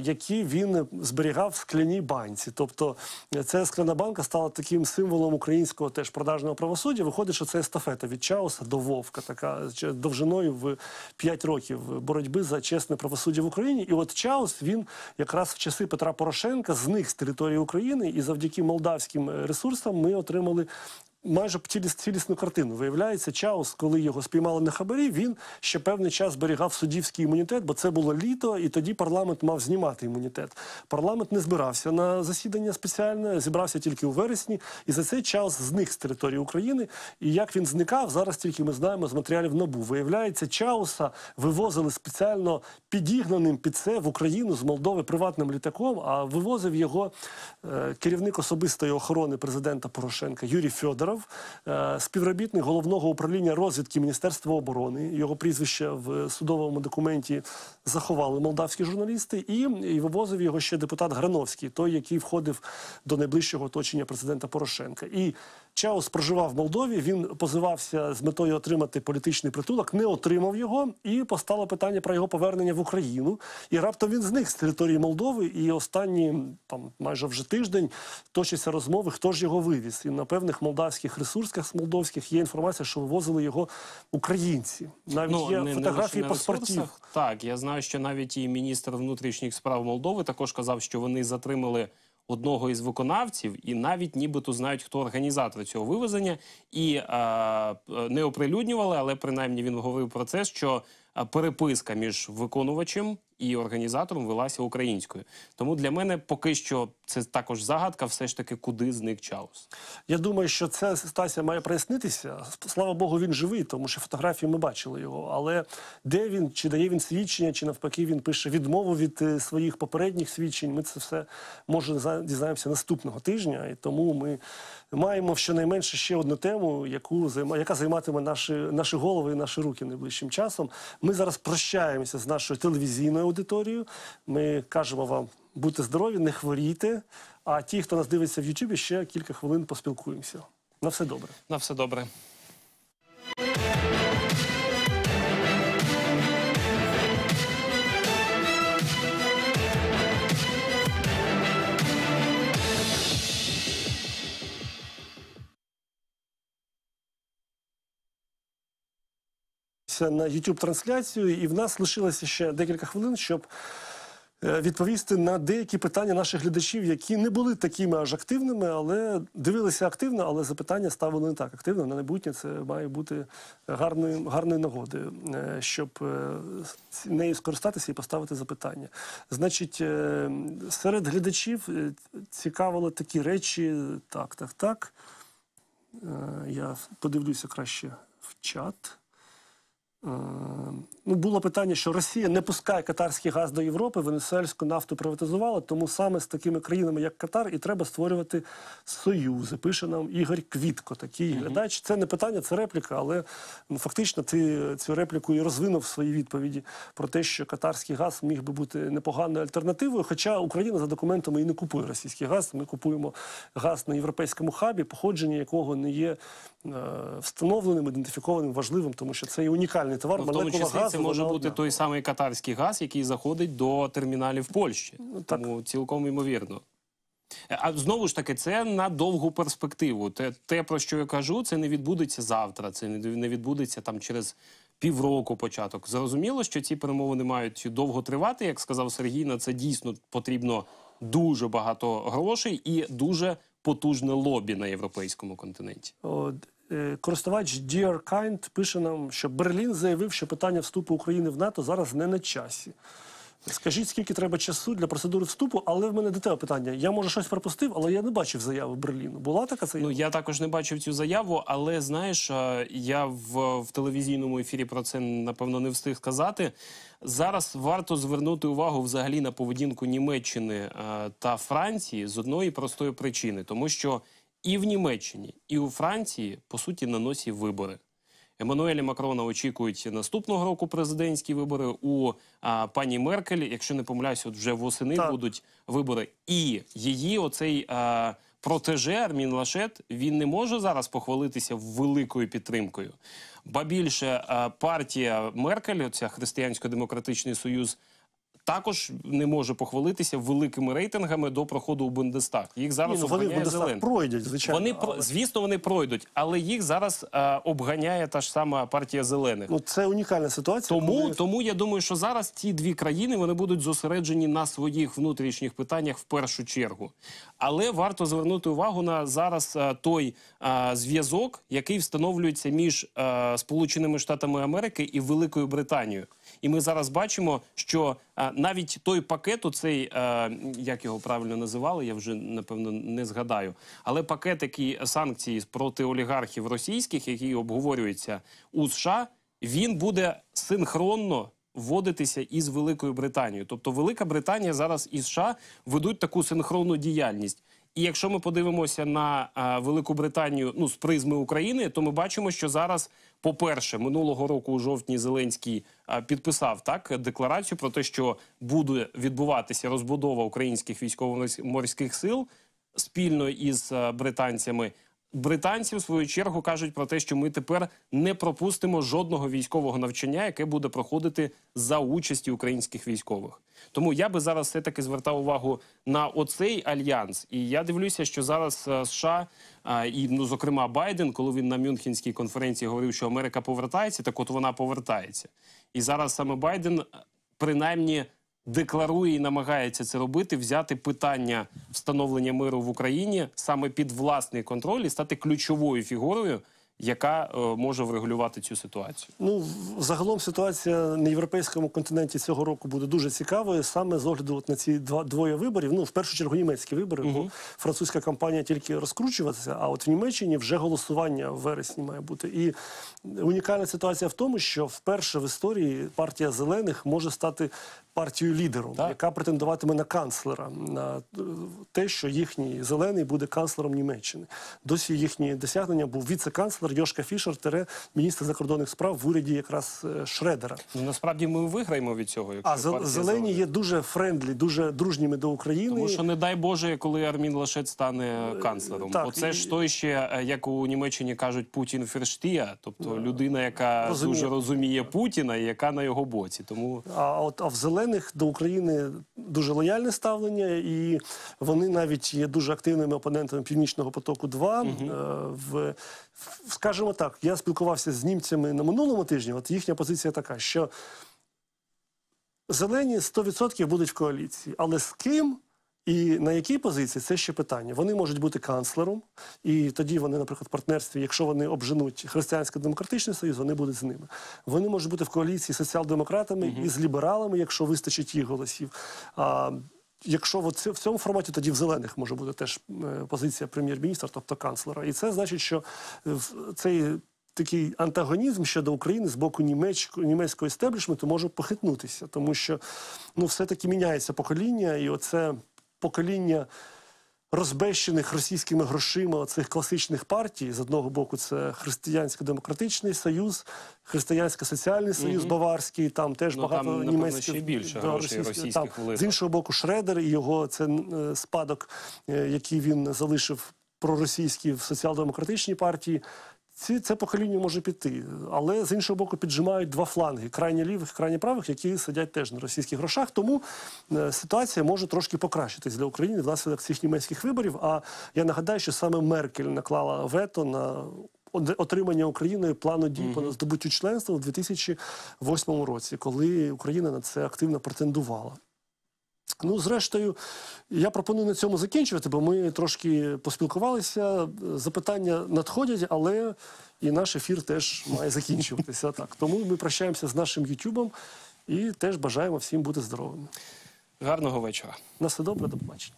які він зберігав в скляній банці. Тобто е, ця скляна банка стала таким символом українського теж продажного правосуддя. Виходить, що це естафета від Чауса до Вовка, така довжиною в 5 років боротьби за чесне правосуддя в Україні. І от Чаус він якраз в часи Петра Порошенка зник з території України, і завдяки молдавським е, ресурсам ми отримали. Майже цілісну картину. Виявляється, Чаус, коли його спіймали на хабарі, він ще певний час зберігав суддівський імунітет, бо це було літо, і тоді парламент мав знімати імунітет. Парламент не збирався на засідання спеціальне, зібрався тільки у вересні, і за цей час зник з території України. І як він зникав, зараз тільки ми знаємо з матеріалів НАБУ. Виявляється, Чауса вивозили спеціально підігнаним під це в Україну з Молдови приватним літаком, а вивозив його е, керівник особистої охорони президента Порошенка Юрій Федоров, е, співробітник головного управління розвідки Міністерства оборони. Його прізвище в судовому документі заховали молдавські журналісти, і, і вивозив його ще депутат Грановський, той, який входив до найближчого оточення президента Порошенка. І Чаус проживав в Молдові. Він позивався з метою отримати політичний притулок, не отримав його, і постало питання про його повернення в Україну. І раптом він зник з території Молдови. І останні там майже вже тиждень точаться розмови, хто ж його вивіз. І на певних молдавських ресурсах молдовських є інформація, що вивозили його українці. Навіть є
не- не
фотографії
на
паспортів.
Так, я знаю, що навіть і міністр внутрішніх справ Молдови також казав, що вони затримали одного із виконавців, і навіть нібито знають, хто організатор цього вивезення, і е, е, не оприлюднювали, але принаймні він говорив про це, що переписка між виконувачем і організатором велася українською. Тому для мене поки що це також загадка, все ж таки, куди зник Чаус.
Я думаю, що ця ситуація має прояснитися. Слава Богу, він живий, тому що фотографії ми бачили його. Але де він, чи дає він свідчення, чи навпаки він пише відмову від е, своїх попередніх свідчень. Ми це все може дізнаємося наступного тижня. І тому ми маємо щонайменше ще одну тему, яку займа, яка займатиме наші, наші голови і наші руки найближчим часом. Ми зараз прощаємося з нашою телевізійною аудиторією. Ми кажемо вам. Будьте здорові, не хворійте. А ті, хто нас дивиться в Ютубі, ще кілька хвилин поспілкуємося. На все добре.
На все добре.
Це на youtube трансляцію, і в нас лишилося ще декілька хвилин, щоб е, відповісти на деякі питання наших глядачів, які не були такими аж активними, але дивилися активно, але запитання ставили не так активно. На майбутнє це має бути гарною, гарною нагодою, е, щоб е, нею скористатися і поставити запитання. Значить, серед глядачів цікавили такі речі. Так, так, так. Я подивлюся краще в чат. Е, Ну, було питання, що Росія не пускає катарський газ до Європи, венесуельську нафту приватизувала, тому саме з такими країнами, як Катар, і треба створювати союзи. Пише нам Ігор Квітко, такий глядач. Це не питання, це репліка, але ну, фактично ти цю репліку і розвинув в своїй відповіді про те, що катарський газ міг би бути непоганою альтернативою. Хоча Україна за документами і не купує російський газ. Ми купуємо газ на європейському хабі, походження якого не є е, встановленим, ідентифікованим, важливим, тому що це є унікальний товар.
Ну, в тому
молекула
числі
газу,
це може бути
одна.
той самий катарський газ, який заходить до терміналів Польщі.
Ну, так.
Тому цілком ймовірно. А знову ж таки, це на довгу перспективу. Те, те, про що я кажу, це не відбудеться завтра, це не відбудеться там через півроку початок. Зрозуміло, що ці перемовини мають довго тривати. Як сказав Сергій, на це дійсно потрібно дуже багато грошей і дуже потужне лобі на європейському континенті.
От, Користувач Dear Kind пише нам, що Берлін заявив, що питання вступу України в НАТО зараз не на часі. Скажіть, скільки треба часу для процедури вступу, але в мене до тебе питання. Я може щось пропустив, але я не бачив заяви Берліну. Була така заява?
Ну я також не бачив цю заяву, але знаєш, е, я в, в телевізійному ефірі про це напевно не встиг сказати. Зараз варто звернути увагу взагалі на поведінку Німеччини е, та Франції з одної простої причини, тому що і в Німеччині, і у Франції по суті на носі вибори. Еммануеля Макрона очікують наступного року президентські вибори. У а, пані Меркель, якщо не помиляюся, от вже восени
Так.
будуть вибори. І її оцей а, протеже Армін Лашет він не може зараз похвалитися великою підтримкою. Ба більше а, партія Меркель, ця християнсько-демократичний союз. Також не може похвалитися великими рейтингами до проходу у Бундестаг. Їх зараз
Ні, ну, вони в
Зеленський.
пройдуть, звичайно.
Вони
але-
звісно вони пройдуть, але їх зараз е, обганяє та ж сама партія зелених.
Ну, це унікальна ситуація.
Тому,
коли-
тому я думаю, що зараз ці дві країни вони будуть зосереджені на своїх внутрішніх питаннях в першу чергу. Але варто звернути увагу на зараз е, той е, зв'язок, який встановлюється між е, Сполученими Штатами Америки і Великою Британією. І ми зараз бачимо, що навіть той пакет, оцей, як його правильно називали, я вже напевно не згадаю. Але пакет, який санкції проти олігархів російських, який обговорюється у США, він буде синхронно вводитися із Великою Британією. Тобто Велика Британія зараз і США ведуть таку синхронну діяльність. І якщо ми подивимося на Велику Британію ну, з призми України, то ми бачимо, що зараз, по-перше, минулого року у жовтні Зеленський підписав так декларацію про те, що буде відбуватися розбудова українських військово-морських сил спільно із британцями. Британці в свою чергу кажуть про те, що ми тепер не пропустимо жодного військового навчання, яке буде проходити за участі українських військових. Тому я би зараз все таки звертав увагу на оцей альянс. І я дивлюся, що зараз е, США і ну зокрема Байден, коли він на Мюнхенській конференції говорив, що Америка повертається, так от вона повертається. І зараз саме Байден е, принаймні декларує і намагається це робити, взяти питання встановлення миру в Україні саме під власний контроль і стати ключовою фігурою, яка е, може врегулювати цю ситуацію.
Ну, загалом ситуація на європейському континенті цього року буде дуже цікавою, саме з огляду от на ці два двоє виборів. Ну, в першу чергу, німецькі вибори, бо французька кампанія тільки розкручуватися. А от в Німеччині вже голосування в вересні має бути. І унікальна ситуація в тому, що вперше в історії партія зелених може стати партією лідером,
Так.
яка претендуватиме на канцлера, на е, те, що їхній зелений буде канцлером Німеччини. Досі їхні досягнення був віце-канцлер Йошка Фішер, тере міністр закордонних справ в уряді якраз е, Шредера.
Ну насправді ми виграємо від цього. Якщо
А зел- зелені є дуже friendly, дуже дружніми до України.
Тому що не дай Боже, коли Армін Лашет стане канцлером.
так,
Оце
і-
ж той ще, е, як у Німеччині кажуть, Путін Versteher, тобто людина, яка
Розуміє.
дуже розуміє Путіна і яка на його боці. Тому
А от а в зелених до України дуже лояльне ставлення, і вони навіть є дуже активними опонентами Північного потоку. 2 Угу. в, в- скажімо так, я спілкувався з німцями на минулому тижні. От їхня позиція така, що зелені 100% будуть в коаліції, але з ким? І на якій позиції це ще питання. Вони можуть бути канцлером, і тоді вони, наприклад, в партнерстві, якщо вони обженуть християнсько-демократичний союз, вони будуть з ними. Вони можуть бути в коаліції з соціал-демократами і з лібералами, якщо вистачить їх голосів. А, Якщо в, в цьому форматі, тоді в зелених може бути теж е, позиція прем'єр-міністра, тобто канцлера. І це значить, що е, цей такий антагонізм щодо України з боку німецького, істеблішменту може похитнутися, тому що ну, все-таки міняється покоління, і оце покоління розбещених російськими грошима цих класичних партій. З одного боку, це Християнсько-демократичний союз, Християнсько-соціальний союз Баварський, там теж
Ну,
багато
там,
німецьких
ще більше
да, російських-
російських
там. З іншого боку, Шредер і його це е, спадок, е, який він залишив проросійський в соціал-демократичній партії. Ці, це покоління може піти, але з іншого боку піджимають два фланги крайні лівих, крайні правих, які сидять теж на російських грошах. Тому е, ситуація може трошки покращитись для України внаслідок цих німецьких виборів. А я нагадаю, що саме Меркель наклала вето на отримання Україною плану дій по здобуттю членства у 2008 році, коли Україна на це активно претендувала. Ну, зрештою, я пропоную на цьому закінчувати, бо ми трошки поспілкувалися. Запитання надходять, але і наш ефір теж має закінчуватися. Так, тому ми прощаємося з нашим Ютубом і теж бажаємо всім бути здоровими.
Гарного вечора.
На все добре, до побачення.